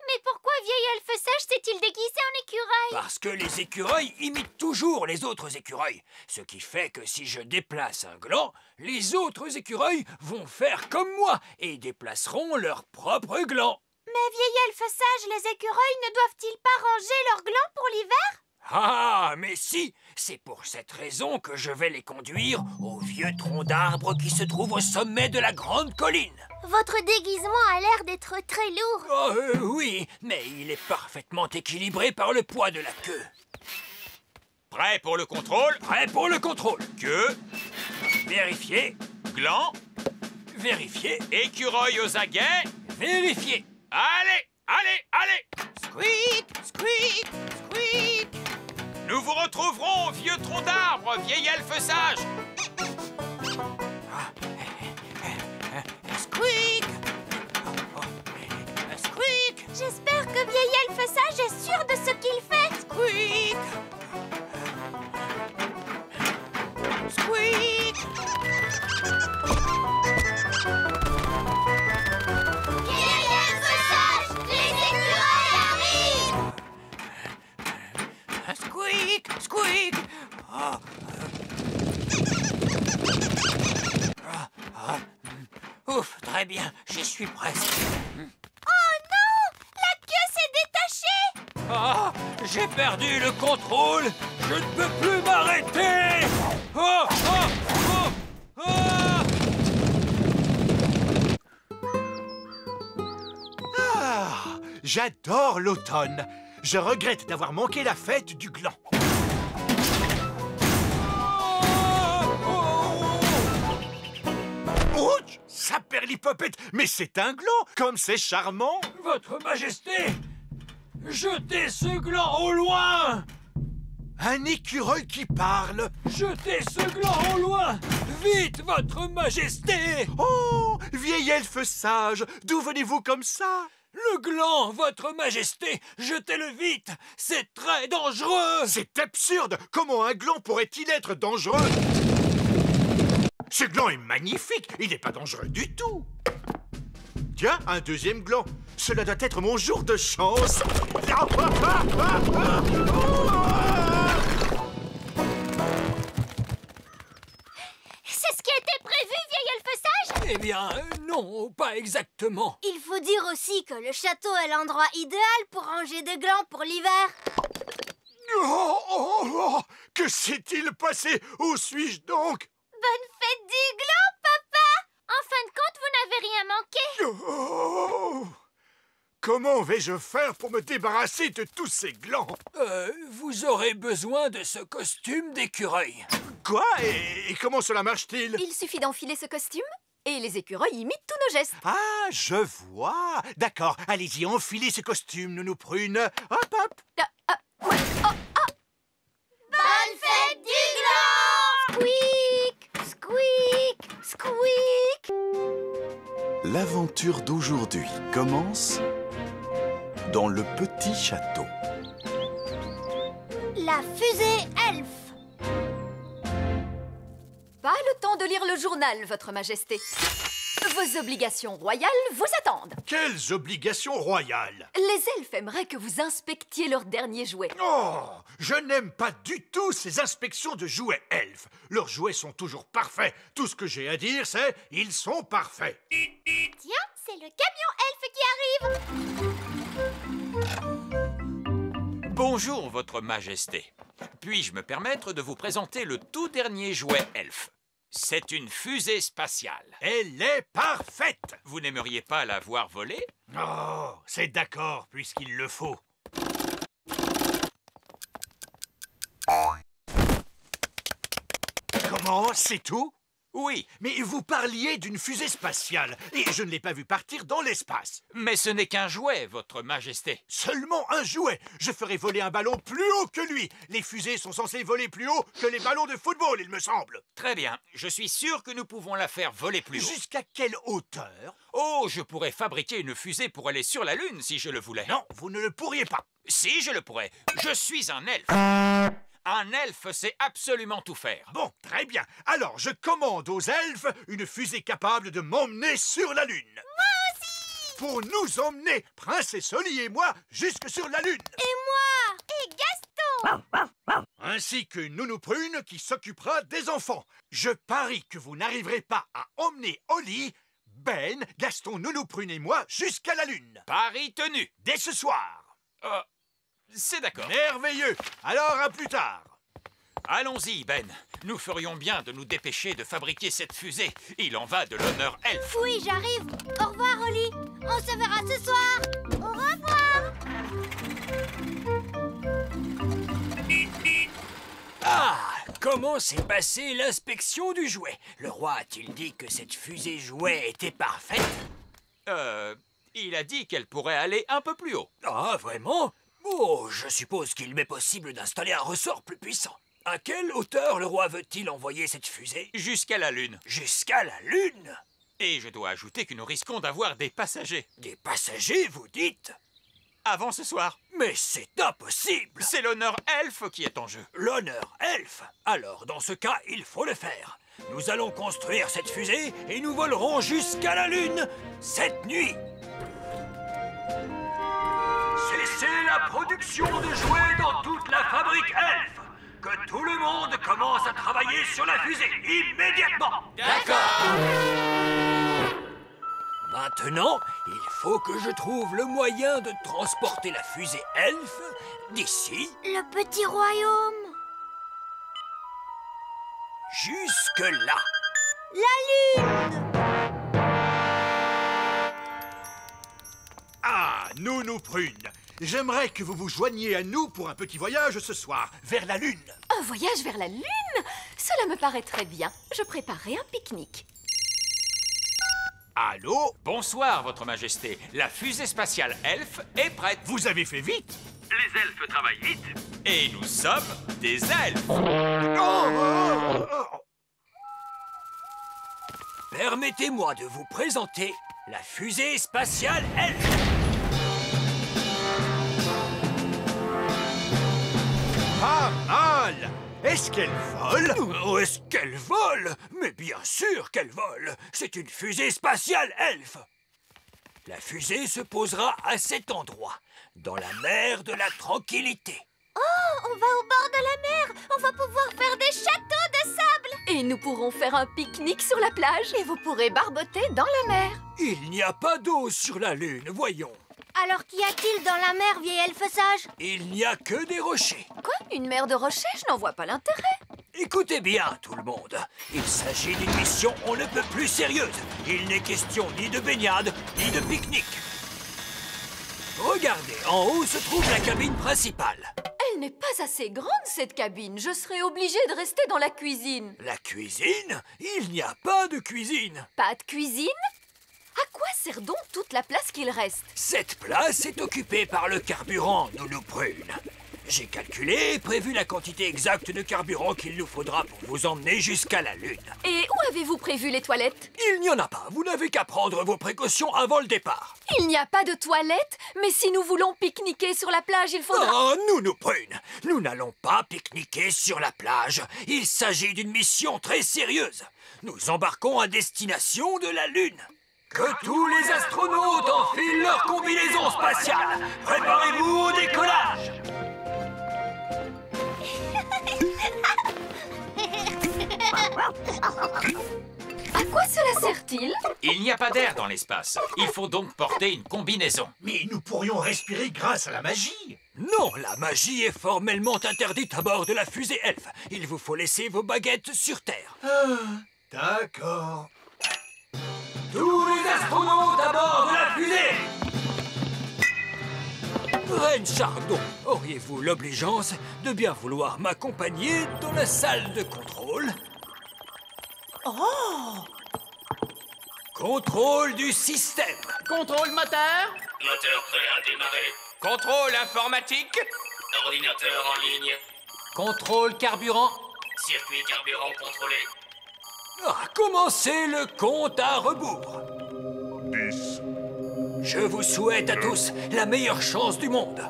Mais pourquoi vieil elfe sage s'est-il déguisé en écureuil? Parce que les écureuils imitent toujours les autres écureuils. Ce qui fait que si je déplace un gland, les autres écureuils vont faire comme moi et déplaceront leur propre gland. Mais vieil elfe sage, les écureuils ne doivent-ils pas ranger leurs glands pour l'hiver? Ah, mais si C'est pour cette raison que je vais les conduire au vieux tronc d'arbre qui se trouve au sommet de la grande colline. Votre déguisement a l'air d'être très lourd. Oh, euh, oui, mais il est parfaitement équilibré par le poids de la queue. Prêt pour le contrôle? Prêt pour le contrôle. Queue, Vérifier, gland, vérifier, écureuil aux aguets. vérifier. Allez, allez, allez Squeak, squeak, squeak. Nous vous retrouverons au vieux tronc d'arbre, vieil elfe sage Squeak Squeak J'espère que vieil elfe sage est sûr de ce qu'il fait. Squeak Squeak Vieil elfe sage, les écureuils arrivent Squeak Squeak Ah. Ah, ah. Ouf, très bien, j'y suis presque. Oh non La queue s'est détachée Ah, j'ai perdu le contrôle. Je ne peux plus m'arrêter. Oh, oh, oh, ah. Ah J'adore l'automne Je regrette d'avoir manqué la fête du gland Ouch Ça perlipopette Mais c'est un gland Comme c'est charmant Votre Majesté, jetez ce gland au loin. Un écureuil qui parle Jetez ce gland au loin. Vite, Votre Majesté. Oh Vieil elfe sage D'où venez-vous comme ça? Le gland, Votre Majesté, jetez-le vite. C'est très dangereux. C'est absurde Comment un gland pourrait-il être dangereux? Ce gland est magnifique. Il n'est pas dangereux du tout. Tiens, un deuxième gland. Cela doit être mon jour de chance. C'est ce qui était prévu, vieil elfe sage Eh bien, euh, non, pas exactement. Il faut dire aussi que le château est l'endroit idéal pour ranger des glands pour l'hiver. Oh, oh, oh, Que s'est-il passé? Où suis-je donc? Bonne fête du gland, papa En fin de compte, vous n'avez rien manqué. Oh Comment vais-je faire pour me débarrasser de tous ces glands? Euh, vous aurez besoin de ce costume d'écureuil. Quoi? Et, et comment cela marche-t-il? Il suffit d'enfiler ce costume Et les écureuils imitent tous nos gestes. Ah, je vois. D'accord, allez-y, enfilez ce costume, Nounou Prune. Hop, hop. Ah, Bonne fête du gland Squeak Squeak Squeak L'aventure d'aujourd'hui commence dans le petit château. La fusée elfe Pas le temps de lire le journal, Votre Majesté. Vos obligations royales vous attendent. Quelles obligations royales? Les elfes aimeraient que vous inspectiez leurs derniers jouets. Oh, je n'aime pas du tout ces inspections de jouets elfes. Leurs jouets sont toujours parfaits. Tout ce que j'ai à dire, c'est ils sont parfaits. Tiens, c'est le camion elfe qui arrive Bonjour, Votre Majesté. Puis-je me permettre de vous présenter le tout dernier jouet elfe? C'est une fusée spatiale. Elle est parfaite. Vous n'aimeriez pas la voir voler? Oh, c'est d'accord, puisqu'il le faut. Comment C'est tout? Oui, Mais vous parliez d'une fusée spatiale, et je ne l'ai pas vue partir dans l'espace. mais ce n'est qu'un jouet, Votre Majesté. Seulement un jouet Je ferai voler un ballon plus haut que lui Les fusées sont censées voler plus haut que les ballons de football, il me semble Très bien, je suis sûr que nous pouvons la faire voler plus haut. Jusqu'à quelle hauteur? Oh, je pourrais fabriquer une fusée pour aller sur la Lune si je le voulais. Non, vous ne le pourriez pas Si je le pourrais. Je suis un elfe. Un elfe sait absolument tout faire. Bon, très bien. Alors, je commande aux elfes une fusée capable de m'emmener sur la Lune. Moi aussi Pour nous emmener, Princesse Oli et moi, jusque sur la Lune. Et moi Et Gaston Ainsi que Nounou Prune qui s'occupera des enfants. Je parie que vous n'arriverez pas à emmener Oli, Ben, Gaston, Nounou Prune et moi jusqu'à la Lune. Paris tenu. Dès ce soir. Euh, c'est d'accord. Merveilleux. Alors, à plus tard. Allons-y, Ben. Nous ferions bien de nous dépêcher de fabriquer cette fusée. Il en va de l'honneur elfe. Oui, j'arrive Au revoir, Oli On se verra ce soir Au revoir Ah Comment s'est passée l'inspection du jouet? Le roi a-t-il dit que cette fusée jouet était parfaite? Euh, il a dit qu'elle pourrait aller un peu plus haut. Ah, vraiment? Oh, je suppose qu'il m'est possible d'installer un ressort plus puissant. À quelle hauteur le roi veut-il envoyer cette fusée? Jusqu'à la Lune. Jusqu'à la Lune Et je dois ajouter que nous risquons d'avoir des passagers. Des passagers, vous dites? Avant ce soir. Mais c'est impossible C'est l'honneur elfe qui est en jeu. L'honneur elfe Alors, dans ce cas, il faut le faire. Nous allons construire cette fusée et nous volerons jusqu'à la Lune cette nuit. Cessez la production de jouets dans toute la fabrique elfe. Que tout le monde commence à travailler sur la fusée immédiatement. Maintenant, il faut que je trouve le moyen de transporter la fusée elfe d'ici Le petit royaume jusque là. La lune Ah, Nounou Prune. J'aimerais que vous vous joigniez à nous pour un petit voyage ce soir, vers la Lune. Un voyage vers la Lune? Cela me paraît très bien. Je préparerai un pique-nique. Allô? Bonsoir, Votre Majesté. La fusée spatiale elfe est prête. Vous avez fait vite Les elfes travaillent vite. Et nous sommes des elfes. Oh, oh, oh. Permettez-moi de vous présenter la fusée spatiale elfe. Pas mal Est-ce qu'elle vole Oh, est-ce qu'elle vole? Mais bien sûr qu'elle vole C'est une fusée spatiale elfe La fusée se posera à cet endroit, dans la mer de la tranquillité. Oh, on va au bord de la mer On va pouvoir faire des châteaux de sable Et nous pourrons faire un pique-nique sur la plage. Et vous pourrez barboter dans la mer. Il n'y a pas d'eau sur la Lune, voyons. Alors qu'y a-t-il dans la mer, vieil elfe sage Il n'y a que des rochers. Quoi? Une mer de rochers? Je n'en vois pas l'intérêt. Écoutez bien, tout le monde. Il s'agit d'une mission on ne peut plus sérieuse. Il n'est question ni de baignade, ni de pique-nique. Regardez, en haut se trouve la cabine principale. Elle n'est pas assez grande, cette cabine. Je serais obligée de rester dans la cuisine. La cuisine? Il n'y a pas de cuisine Pas de cuisine? À quoi sert donc toute la place qu'il reste? Cette place est occupée par le carburant, Nounou Prune. J'ai calculé et prévu la quantité exacte de carburant qu'il nous faudra pour vous emmener jusqu'à la Lune. Et où avez-vous prévu les toilettes? Il n'y en a pas, vous n'avez qu'à prendre vos précautions avant le départ. Il n'y a pas de toilettes, mais si nous voulons pique-niquer sur la plage, il faudra... Oh, Nounou Prune, nous n'allons pas pique-niquer sur la plage. Il s'agit d'une mission très sérieuse. Nous embarquons à destination de la Lune. Que tous les astronautes enfilent leur combinaison spatiale. Préparez-vous au décollage. À quoi cela sert-il? Il n'y a pas d'air dans l'espace. Il faut donc porter une combinaison. Mais nous pourrions respirer grâce à la magie. Non, la magie est formellement interdite à bord de la fusée Elf. Il vous faut laisser vos baguettes sur Terre. D'accord. Tous les astronautes à bord de la fusée Reine Chardon, auriez-vous l'obligeance de bien vouloir m'accompagner dans la salle de contrôle Oh Contrôle du système Contrôle moteur Moteur prêt à démarrer. Contrôle informatique. Ordinateur en ligne. Contrôle carburant. Circuit carburant contrôlé. Ah, commencez le compte à rebours? 10, Je vous souhaite à tous la meilleure chance du monde.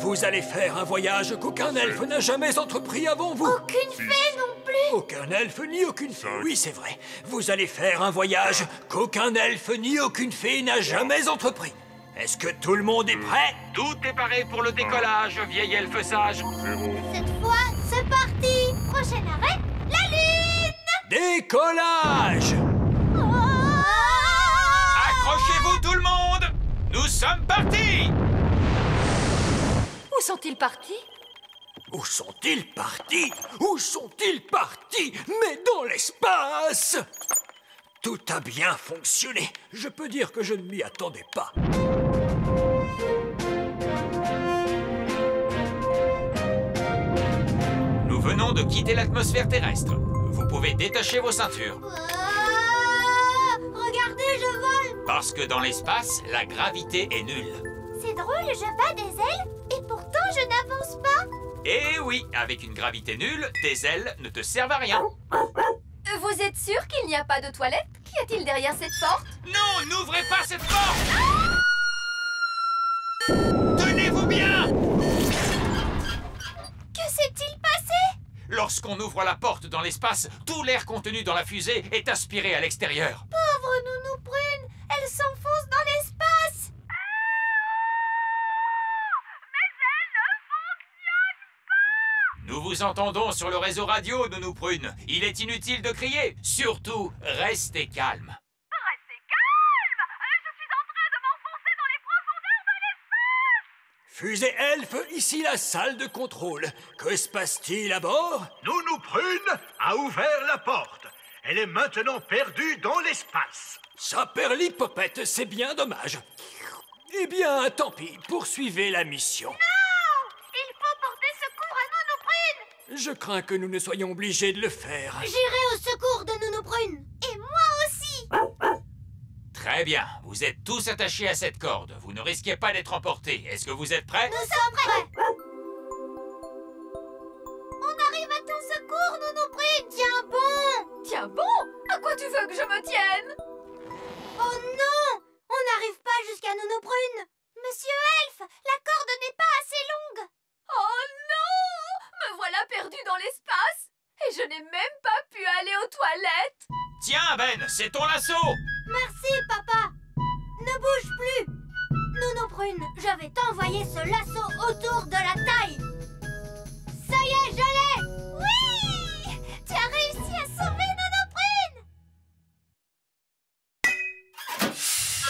Vous allez faire un voyage qu'aucun elfe n'a jamais entrepris avant vous. Aucune fée non plus. Aucun elfe ni aucune fée, oui c'est vrai. Vous allez faire un voyage qu'aucun elfe ni aucune fée n'a jamais entrepris. Est-ce que tout le monde est prêt? Tout est paré pour le décollage, vieil elfe sage. Cette fois, c'est parti. Prochain arrêt, Décollage. Accrochez-vous tout le monde. Nous sommes partis. Où sont-ils partis? Où sont-ils partis? Où sont-ils partis? Mais dans l'espace. Tout a bien fonctionné. Je peux dire que je ne m'y attendais pas. Nous venons de quitter l'atmosphère terrestre. Vous pouvez détacher vos ceintures. Ah, Regardez, je vole. Parce que dans l'espace, la gravité est nulle. C'est drôle, je bats des ailes et pourtant je n'avance pas. Et oui, avec une gravité nulle, tes ailes ne te servent à rien. Vous êtes sûr qu'il n'y a pas de toilettes Qu'y a-t-il derrière cette porte? Non, n'ouvrez pas cette porte. Tenez-vous bien. Que s'est-il passé? Lorsqu'on ouvre la porte dans l'espace, tout l'air contenu dans la fusée est aspiré à l'extérieur. Pauvre Nounou Prune Elle s'enfonce dans l'espace Nous vous entendons sur le réseau radio, Nounou Prune. Il est inutile de crier. Surtout, restez calme. Fusée Elfe, ici la salle de contrôle. Que se passe-t-il à bord? Nounou Prune a ouvert la porte. Elle est maintenant perdue dans l'espace. Ça perd l'hypopète, c'est bien dommage. Eh bien, tant pis, poursuivez la mission. Il faut porter secours à Nounou Prune Je crains que nous ne soyons obligés de le faire. J'irai au secours de Nounou Prune Et moi aussi Très bien, vous êtes tous attachés à cette corde. Vous ne risquez pas d'être emportés. Est-ce que vous êtes prêts? Nous sommes prêts. On arrive à ton secours, Nounou Prune Tiens bon. Tiens bon? À quoi tu veux que je me tienne? Oh non. On n'arrive pas jusqu'à Nounou Prune Monsieur Elfe, la corde n'est pas assez longue. Oh non! Me voilà perdue dans l'espace. Et je n'ai même pas pu aller aux toilettes. Tiens, Ben, c'est ton lasso Merci, papa Ne bouge plus Nounou Prune, je vais t'envoyer ce lasso autour de la taille Ça y est, je l'ai Oui Tu as réussi à sauver Nounou Prune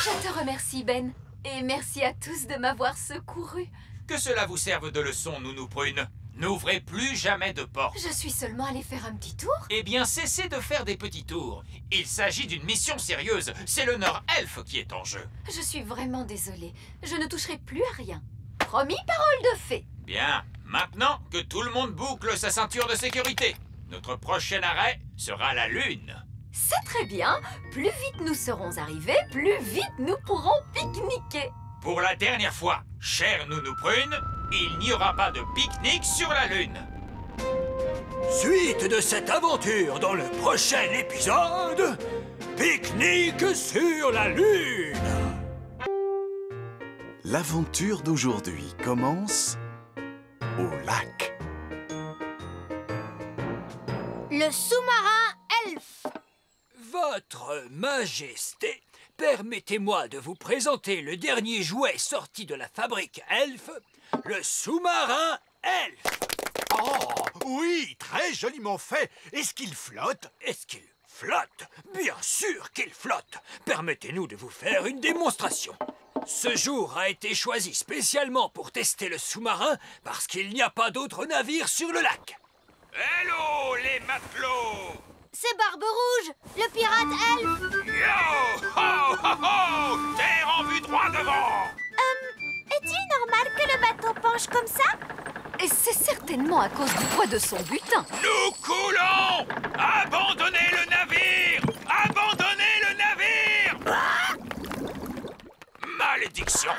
Je te remercie, Ben. Et merci à tous de m'avoir secouru. Que cela vous serve de leçon, Nounou Prune. N'ouvrez plus jamais de porte. Je suis seulement allée faire un petit tour. Eh bien, cessez de faire des petits tours. Il s'agit d'une mission sérieuse. C'est l'honneur elfe qui est en jeu. Je suis vraiment désolée. Je ne toucherai plus à rien. Promis, parole de fée. Bien, maintenant que tout le monde boucle sa ceinture de sécurité, notre prochain arrêt sera la Lune. C'est très bien. Plus vite nous serons arrivés, plus vite nous pourrons pique-niquer. Pour la dernière fois, chère Nounou Prune, il n'y aura pas de pique-nique sur la Lune. Suite de cette aventure dans le prochain épisode Pique-nique sur la Lune L'aventure d'aujourd'hui commence au lac. Le sous-marin elfe. Votre Majesté, permettez-moi de vous présenter le dernier jouet sorti de la fabrique Elf, le sous-marin Elf. Oh, oui, très joliment fait. Est-ce qu'il flotte? Est-ce qu'il flotte? Bien sûr qu'il flotte. Permettez-nous de vous faire une démonstration. Ce jour a été choisi spécialement pour tester le sous-marin parce qu'il n'y a pas d'autres navires sur le lac. Hello, les matelots C'est Barbe Rouge, le pirate elfe. Yo Ho, ho, ho Terre en vue droit devant est-il normal que le bateau penche comme ça? Et c'est certainement à cause du poids de son butin. Nous coulons Abandonnez le navire Abandonnez le navire Malédiction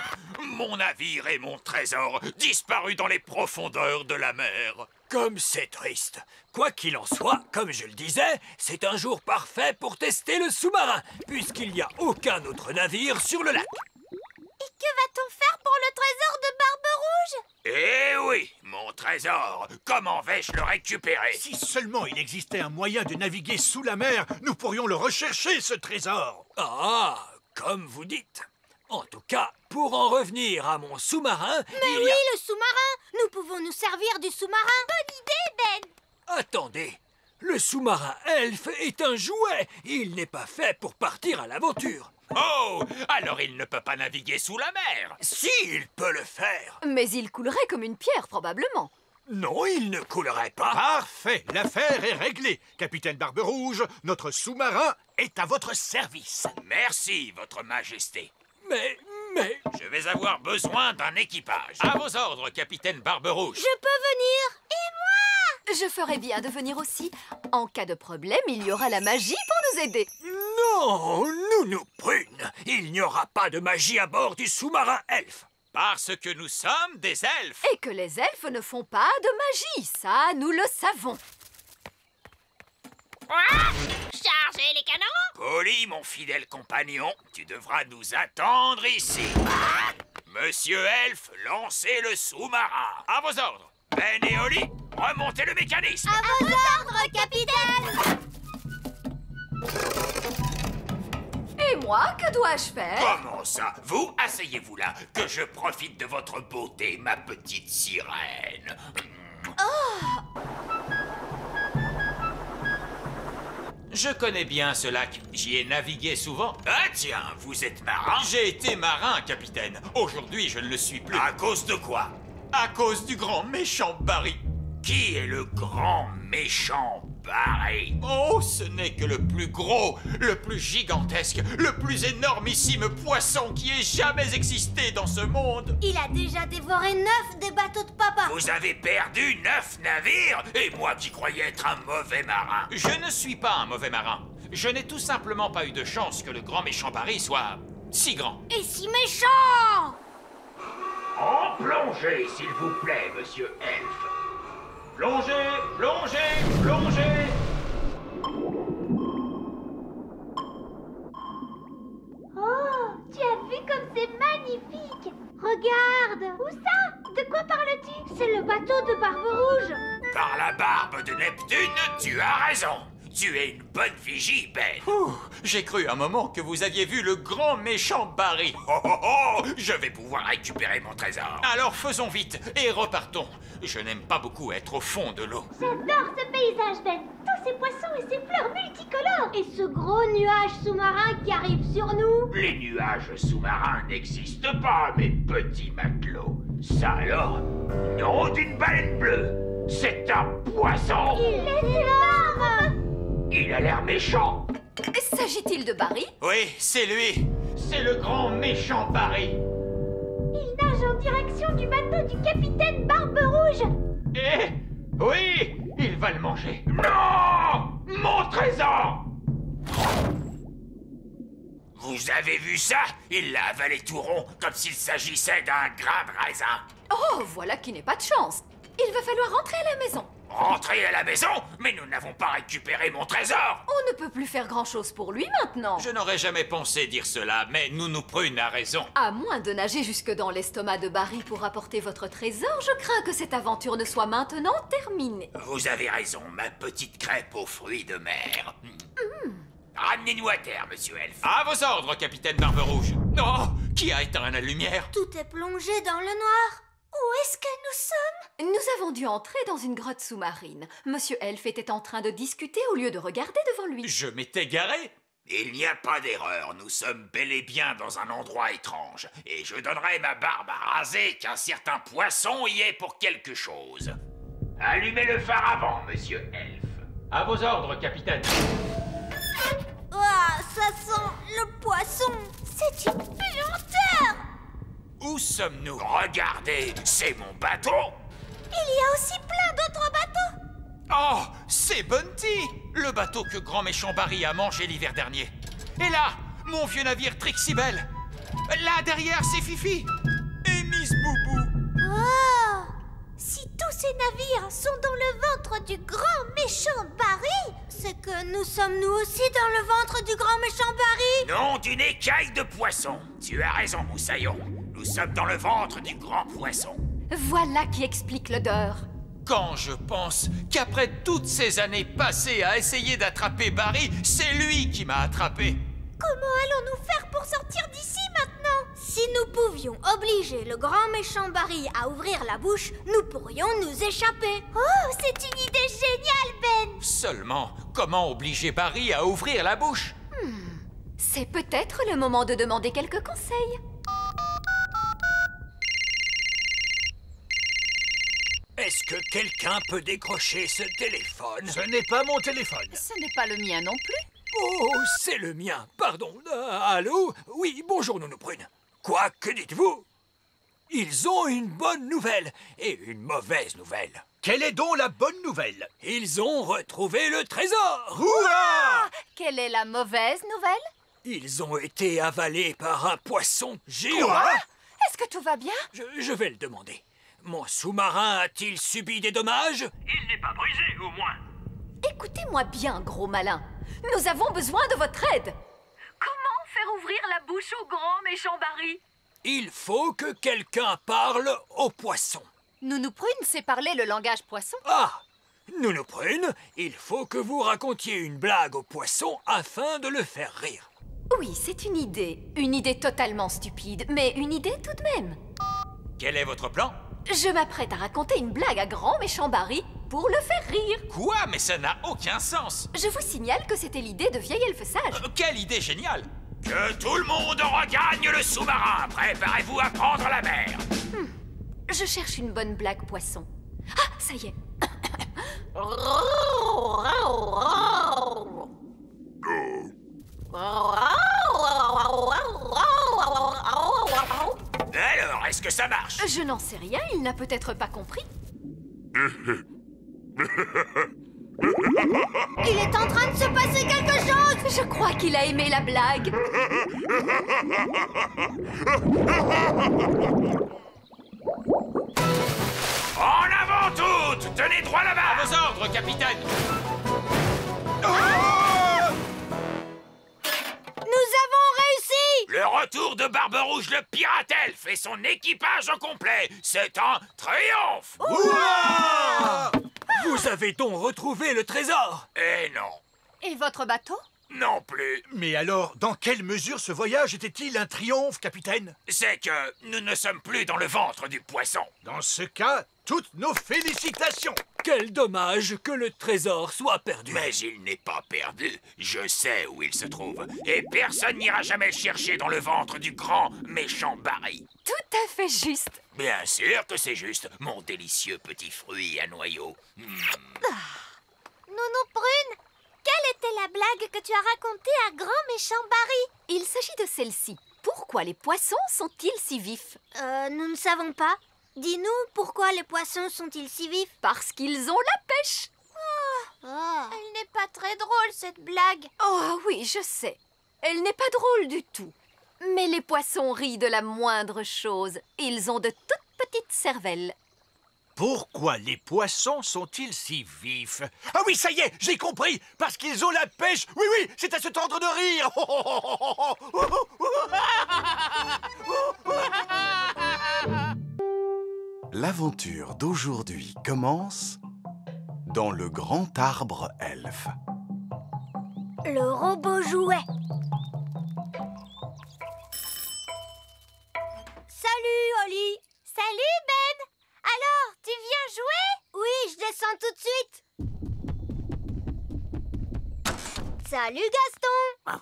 Mon navire et mon trésor disparus dans les profondeurs de la mer. Comme c'est triste. Quoi qu'il en soit, comme je le disais, c'est un jour parfait pour tester le sous-marin, puisqu'il n'y a aucun autre navire sur le lac. Et que va-t-on faire pour le trésor de Barbe Rouge Eh oui, mon trésor Comment vais-je le récupérer? Si seulement il existait un moyen de naviguer sous la mer, nous pourrions le rechercher, ce trésor. Ah, comme vous dites. En tout cas, pour en revenir à mon sous-marin, Mais il oui, a... le sous-marin Nous pouvons nous servir du sous-marin Bonne idée, Ben Attendez, le sous-marin elfe est un jouet. Il n'est pas fait pour partir à l'aventure. Oh Alors il ne peut pas naviguer sous la mer Si, il peut le faire. Mais il coulerait comme une pierre, probablement. Non, il ne coulerait pas. Parfait, l'affaire est réglée. Capitaine Barbe Rouge, notre sous-marin est à votre service. Merci, votre majesté. Mais, mais... Je vais avoir besoin d'un équipage. À vos ordres, capitaine Barberouge. Je peux venir Et moi Je ferais bien de venir aussi. En cas de problème, il y aura la magie pour nous aider. Non, Nounou Prune, il n'y aura pas de magie à bord du sous-marin elfe. Parce que nous sommes des elfes. Et que les elfes ne font pas de magie, ça, nous le savons. Chargez les canons Polly, mon fidèle compagnon, tu devras nous attendre ici. Monsieur Elfe, lancez le sous-marin. À vos ordres. Ben et Oli, remontez le mécanisme. À vos ordres, capitaine Et moi, que dois-je faire? Comment ça? Vous, asseyez-vous là, que je profite de votre beauté, ma petite sirène. Je connais bien ce lac. J'y ai navigué souvent. Ah tiens, vous êtes marin J'ai été marin, capitaine. Aujourd'hui, je ne le suis plus. À cause de quoi? À cause du grand méchant Barry. Qui est le grand méchant Oh, ce n'est que le plus gros, le plus gigantesque, le plus énormissime poisson qui ait jamais existé dans ce monde. Il a déjà dévoré neuf des bateaux de papa Vous avez perdu neuf navires Et moi qui croyais être un mauvais marin Je ne suis pas un mauvais marin. Je n'ai tout simplement pas eu de chance que le grand méchant Paris soit si grand. Et si méchant En plongée, s'il vous plaît, monsieur Elfe. Plongez, plongez, plongez. Oh, tu as vu comme c'est magnifique. Regarde. Où ça? De quoi parles-tu? C'est le bateau de Barbe Rouge. Par la barbe de Neptune, tu as raison. Tu es une bonne vigie, Ben. J'ai cru un moment que vous aviez vu le grand méchant Barry. Oh, oh, oh Je vais pouvoir récupérer mon trésor. Alors faisons vite et repartons. Je n'aime pas beaucoup être au fond de l'eau. J'adore ce paysage, Ben Tous ces poissons et ces fleurs multicolores Et ce gros nuage sous-marin qui arrive sur nous Les nuages sous-marins n'existent pas, mes petits matelots. Ça alors Non d'une baleine bleue C'est un poisson Il est énorme a l'air méchant S'agit-il de Barry? Oui, c'est lui C'est le grand méchant Barry Il nage en en direction du bateau du capitaine Barbe Rouge. Eh Oui Il va le manger. Non Mon trésor Vous avez vu ça? Il l'a avalé tout rond, comme s'il s'agissait d'un grain de raisin. Oh, voilà qui n'est pas de chance. Il va falloir rentrer à la maison. Rentrer à la maison Mais nous n'avons pas récupéré mon trésor On ne peut plus faire grand-chose pour lui maintenant. Je n'aurais jamais pensé dire cela, mais Nounou Prune a raison. À moins de nager jusque dans l'estomac de Barry pour apporter votre trésor, je crains que cette aventure ne soit maintenant terminée. Vous avez raison, ma petite crêpe aux fruits de mer. Ramenez-nous à terre, monsieur Elf. À vos ordres, capitaine Barbe Rouge. Oh Qui a éteint la lumière? Tout est plongé dans le noir. Où est-ce que nous sommes? Nous avons dû entrer dans une grotte sous-marine. Monsieur Elf était en train de discuter au lieu de regarder devant lui. Je m'étais garé. Il n'y a pas d'erreur, nous sommes bel et bien dans un endroit étrange. Et je donnerai ma barbe à raser qu'un certain poisson y est pour quelque chose. Allumez le phare avant, monsieur Elf. À vos ordres, capitaine. Ah, ça sent le poisson. C'est une puanteur. Où sommes-nous? Regardez, c'est mon bateau. Il y a aussi plein d'autres bateaux. Oh, c'est Bunty Le bateau que Grand Méchant Barry a mangé l'hiver dernier. Et là, mon vieux navire Trixibel. Là, derrière, c'est Fifi. Et Miss Boubou. Oh Si tous ces navires sont dans le ventre du grand méchant Barry, c'est que nous sommes nous aussi dans le ventre du grand méchant Barry. Non d'une écaille de poisson. Tu as raison, Moussaillon. Nous sommes dans le ventre du grand poisson. Voilà qui explique l'odeur. Quand je pense qu'après toutes ces années passées à essayer d'attraper Barry, c'est lui qui m'a attrapé. Comment allons-nous faire pour sortir d'ici maintenant? Si nous pouvions obliger le grand méchant Barry à ouvrir la bouche, nous pourrions nous échapper. Oh, c'est une idée géniale, Ben Seulement, comment obliger Barry à ouvrir la bouche? C'est peut-être le moment de demander quelques conseils. Est-ce que quelqu'un peut décrocher ce téléphone? Ce n'est pas mon téléphone. Ce n'est pas le mien non plus. Oh, c'est le mien, pardon. Euh, allô? Oui, bonjour, Nounou Prune. Quoi? Que dites-vous? Ils ont une bonne nouvelle et une mauvaise nouvelle. Quelle est donc la bonne nouvelle? Ils ont retrouvé le trésor Hurrah Quelle est la mauvaise nouvelle? Ils ont été avalés par un poisson géant Quoi? Est-ce que tout va bien? Je, je vais le demander. Mon sous-marin a-t-il subi des dommages? Il n'est pas brisé, au moins. Écoutez-moi bien, gros malin. Nous avons besoin de votre aide. Comment faire ouvrir la bouche au grand méchant Barry? Il faut que quelqu'un parle au poisson. Nounou Prune sait parler le langage poisson. Ah Nounou Prune, il faut que vous racontiez une blague au poisson afin de le faire rire. Oui, c'est une idée. Une idée totalement stupide, mais une idée tout de même. Quel est votre plan? Je m'apprête à raconter une blague à grand méchant Barry pour le faire rire. Quoi Mais ça n'a aucun sens. Je vous signale que c'était l'idée de vieil elfe sage. Euh, quelle idée géniale Que tout le monde regagne le sous-marin. Préparez-vous à prendre la mer. Je cherche une bonne blague poisson. Ah, ça y est. Alors, est-ce que ça marche Je n'en sais rien, il n'a peut-être pas compris. Il est en train de se passer quelque chose Je crois qu'il a aimé la blague. En avant toutes Tenez droit là-bas À vos ordres, capitaine Nous avons Le retour de Barbe Rouge le pirate elfe et son équipage au complet C'est un triomphe. Vous avez donc retrouvé le trésor. Eh non. Et votre bateau? Non plus. Mais alors, dans quelle mesure ce voyage était-il un triomphe, capitaine? C'est que nous ne sommes plus dans le ventre du poisson. Dans ce cas, toutes nos félicitations Quel dommage que le trésor soit perdu. Mais il n'est pas perdu. Je sais où il se trouve. Et personne n'ira jamais le chercher dans le ventre du grand méchant Barry. Tout à fait juste. Bien sûr que c'est juste, mon délicieux petit fruit à noyau. Hmm. Nounou Prune, quelle était la blague que tu as racontée à grand méchant Barry? Il s'agit de celle-ci. Pourquoi les poissons sont-ils si vifs? Euh, nous ne savons pas. Dis-nous, pourquoi les poissons sont-ils si vifs? Parce qu'ils ont la pêche. Ah. Elle n'est pas très drôle, cette blague. Oh oui, je sais. Elle n'est pas drôle du tout. Mais les poissons rient de la moindre chose. Ils ont de toutes petites cervelles. Pourquoi les poissons sont-ils si vifs? Ah oui, ça y est, j'ai compris Parce qu'ils ont la pêche Oui, oui, c'est à se tendre de rire L'aventure d'aujourd'hui commence dans le grand arbre elfe. Le robot jouet. Salut, Oli. Salut, Ben. Alors, tu viens jouer? Oui, je descends tout de suite. Salut, Gaston.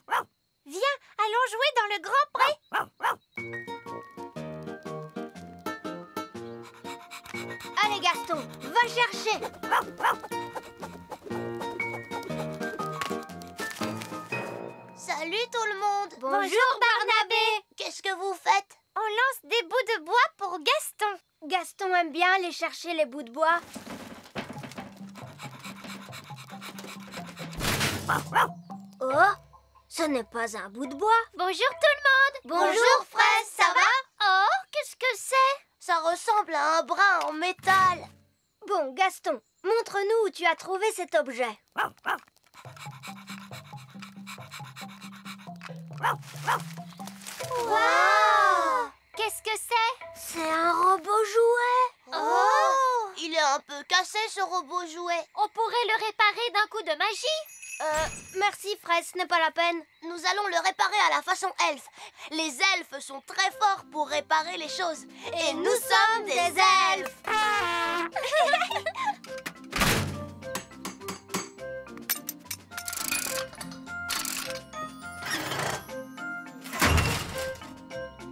Viens, allons jouer dans le grand pré. Allez, Gaston, va chercher. Salut tout le monde. Bonjour, Barnabé. Qu'est-ce que vous faites? On lance des bouts de bois pour Gaston. Gaston aime bien aller chercher les bouts de bois. Oh, ce n'est pas un bout de bois. Bonjour tout le monde. Bonjour, Fraise, ça va? Oh, qu'est-ce que c'est? Ça ressemble à un brin en métal. Bon, Gaston, montre-nous où tu as trouvé cet objet. Wow Qu'est-ce que c'est? C'est un robot jouet. Oh Il est un peu cassé ce robot jouet. On pourrait le réparer d'un coup de magie Euh, merci, Fraise, ce n'est pas la peine. Nous allons le réparer à la façon elfe. Les elfes sont très forts pour réparer les choses. Et, nous, sommes des elfes.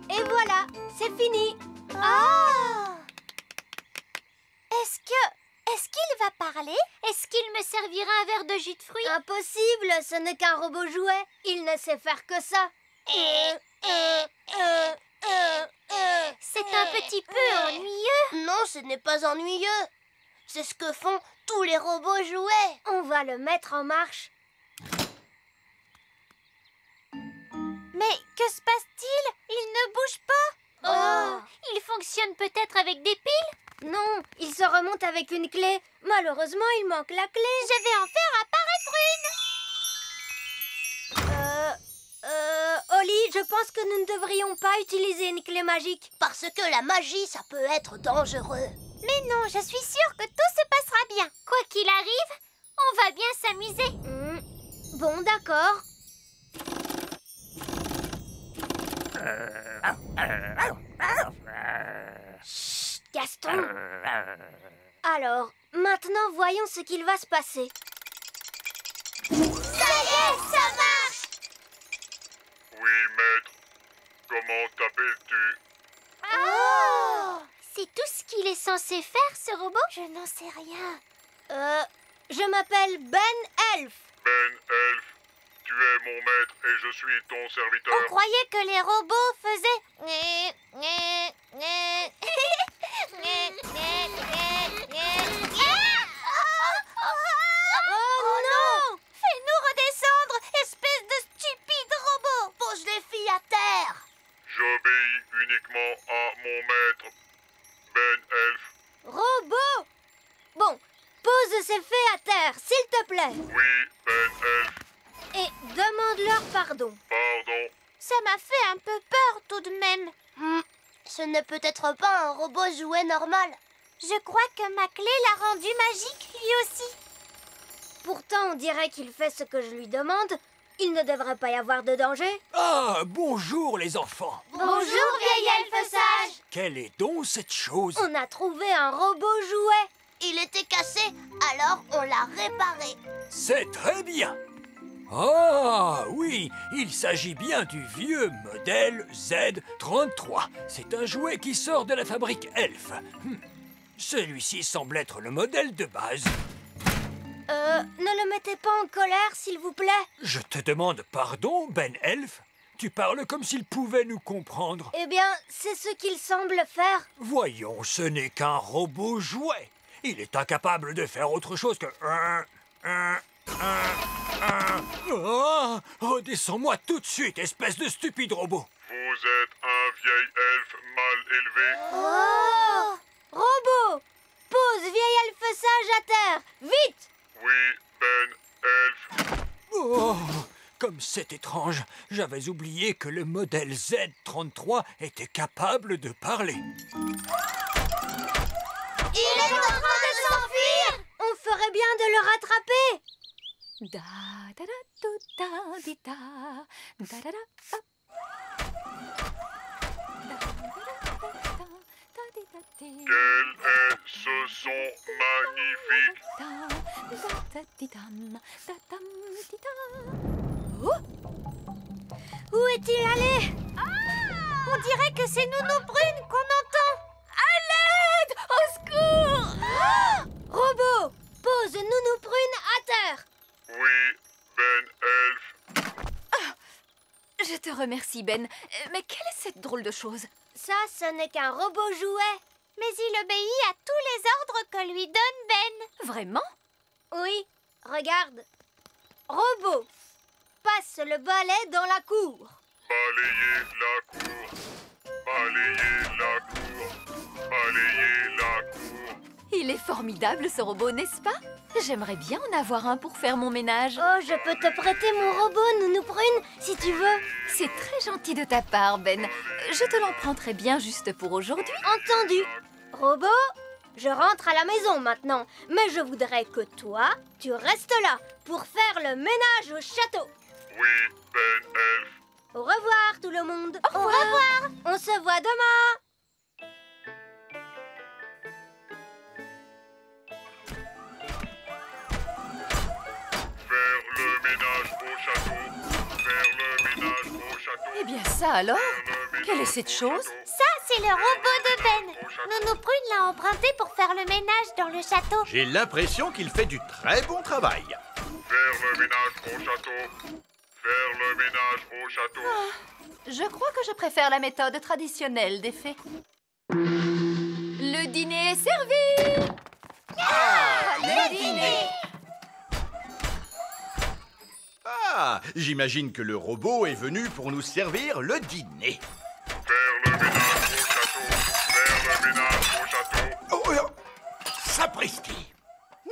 Et voilà, c'est fini. Ah Est-ce que... Est-ce qu'il va parler? Est-ce qu'il me servira un verre de jus de fruits? Impossible, ce n'est qu'un robot jouet. Il ne sait faire que ça. C'est un petit peu ennuyeux. Non, ce n'est pas ennuyeux. C'est ce que font tous les robots jouets. On va le mettre en marche. Mais que se passe-t-il? Il ne bouge pas. Oh, Il fonctionne peut-être avec des piles? Non, il se remonte avec une clé. Malheureusement, il manque la clé. Je vais en faire apparaître une. Euh, euh, Oli, je pense que nous ne devrions pas utiliser une clé magique. Parce que la magie, ça peut être dangereux. Mais non, je suis sûre que tout se passera bien. Quoi qu'il arrive, on va bien s'amuser. Hmm. Bon, d'accord. Gaston. Alors, maintenant, voyons ce qu'il va se passer. Ça y est, ça marche Oui, maître. Comment t'appelles-tu? Oh C'est tout ce qu'il est censé faire, ce robot? Je n'en sais rien. Euh, je m'appelle Ben Elf. Ben Elf. Tu es mon maître et je suis ton serviteur. On croyait que les robots faisaient... Oh non Fais-nous redescendre, espèce de stupide robot Pose les filles à terre J'obéis uniquement à mon maître. Ben Elf. Robot Bon, pose ces fées à terre, s'il te plaît. Oui, Ben Elf. Et demande-leur pardon. Pardon. Ça m'a fait un peu peur tout de même. Ce n'est peut-être pas un robot jouet normal. Je crois que ma clé l'a rendu magique lui aussi. Pourtant, on dirait qu'il fait ce que je lui demande. Il ne devrait pas y avoir de danger. Ah, bonjour les enfants. Bonjour, vieil elfe sage. Quelle est donc cette chose? On a trouvé un robot jouet. Il était cassé, alors on l'a réparé. C'est très bien. Ah oui, il s'agit bien du vieux modèle Z33. C'est un jouet qui sort de la fabrique Elf. Hmm. Celui-ci semble être le modèle de base. Euh, ne le mettez pas en colère, s'il vous plaît. Je te demande pardon, Ben Elf. Tu parles comme s'il pouvait nous comprendre. Eh bien, c'est ce qu'il semble faire. Voyons, ce n'est qu'un robot jouet. Il est incapable de faire autre chose que... un, un, un, un. Oh, Redescends-moi tout de suite, espèce de stupide robot. Vous êtes un vieil elfe mal élevé. Oh Robot Pose vieil elfe sage à terre Vite Oui, Ben Elfe. Oh, comme c'est étrange. J'avais oublié que le modèle Z33 était capable de parler. Il est en train de s'enfuir On ferait bien de le rattraper Da da da do, da di da da da da hop. Da, da, da, da, da, da, di, da, di. Quel est ce son magnifique Da, da, da, di, dam, da, dam, di, da. Oh, Où est-il allé? On dirait que c'est Nounou Brune qu'on entend. À l'aide Au secours. Robot Pose Nounou Brune à terre Oui, Ben Elfe. Je te remercie, Ben. Euh, Mais quelle est cette drôle de chose? Ça, ce n'est qu'un robot jouet. Mais il obéit à tous les ordres que lui donne Ben. Vraiment? Oui, regarde. Robot, passe le balai dans la cour. Balayez la cour. Balayez la cour. Balayez la cour. Il est formidable, ce robot, n'est-ce pas? J'aimerais bien en avoir un pour faire mon ménage. Oh, je peux te prêter mon robot, Nounou Brune, si tu veux. C'est très gentil de ta part, Ben. Je te l'emprunterai bien juste pour aujourd'hui. Entendu. Robot, je rentre à la maison maintenant, mais je voudrais que toi, tu restes là pour faire le ménage au château. Oui, Ben. Au revoir tout le monde. Au revoir. On se voit demain. Faire le ménage au château. Faire le ménage au château. Eh bien ça alors Quelle est cette chose. Ça, c'est le robot de Ben. Nounou Prune l'a emprunté pour faire le ménage dans le château. J'ai l'impression qu'il fait du très bon travail. Faire le ménage au château. Faire le ménage au château. Je crois que je préfère la méthode traditionnelle des fées. Le dîner est servi Le dîner Ah, j'imagine que le robot est venu pour nous servir le dîner. Faire le ménage au château. Faire le ménage au château. Oh, oh, sapristi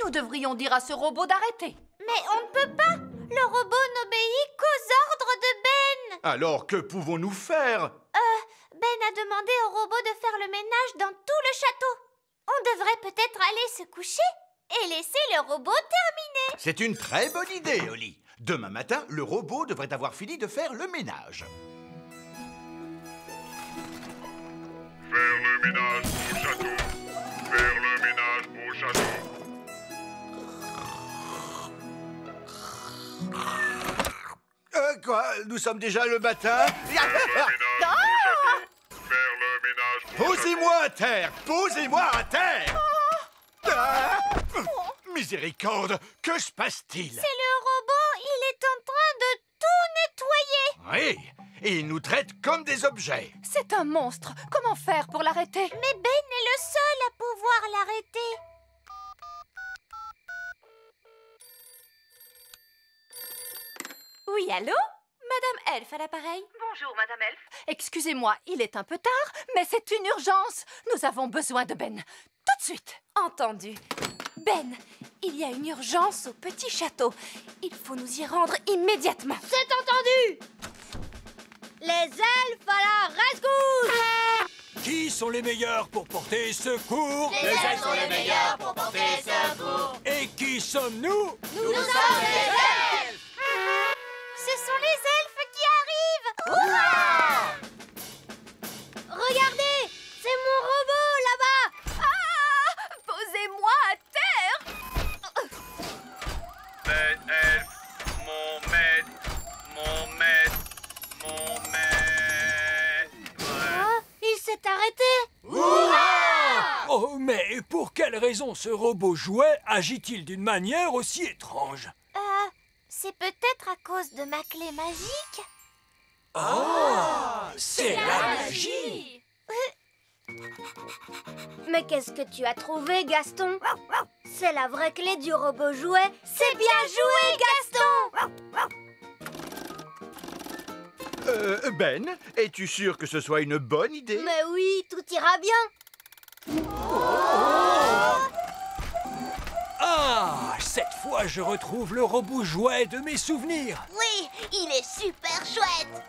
Nous devrions dire à ce robot d'arrêter. Mais on ne peut pas. Le robot n'obéit qu'aux ordres de Ben. Alors que pouvons-nous faire? Euh, Ben a demandé au robot de faire le ménage dans tout le château. On devrait peut-être aller se coucher et laisser le robot terminer. C'est une très bonne idée, Oli. Demain matin, le robot devrait avoir fini de faire le ménage. Faire le ménage au château. Faire le ménage au château. Euh, quoi Nous sommes déjà le matin? Faire le ménage au château. Faire le ménage au château. Posez-moi à terre Posez-moi à terre Ah Miséricorde Que se passe-t-il C'est le robot, il est en train de tout nettoyer. Oui Et il nous traite comme des objets C'est un monstre. Comment faire pour l'arrêter? Mais Ben est le seul à pouvoir l'arrêter. Oui, allô? Madame Elf à l'appareil Bonjour, Madame Elf. Excusez-moi, il est un peu tard, mais c'est une urgence. Nous avons besoin de Ben. Tout de suite. Entendu. Ben, il y a une urgence au petit château. Il faut nous y rendre immédiatement. C'est entendu Les elfes à la rescousse Qui sont les meilleurs pour porter secours Les elfes sont les meilleurs pour porter secours Et qui sommes-nous Nous sommes les elfes Ce sont les elfes qui arrivent. S'est arrêté! Oh, mais pour quelle raison ce robot jouet agit-il d'une manière aussi étrange? Euh, c'est peut-être à cause de ma clé magique. Oh C'est la magie! Mais qu'est-ce que tu as trouvé, Gaston? C'est la vraie clé du robot jouet. C'est bien joué, Gaston euh, ben, es-tu sûr que ce soit une bonne idée Mais oui, tout ira bien. Ah Cette fois, je retrouve le robot jouet de mes souvenirs. Oui, il est super chouette.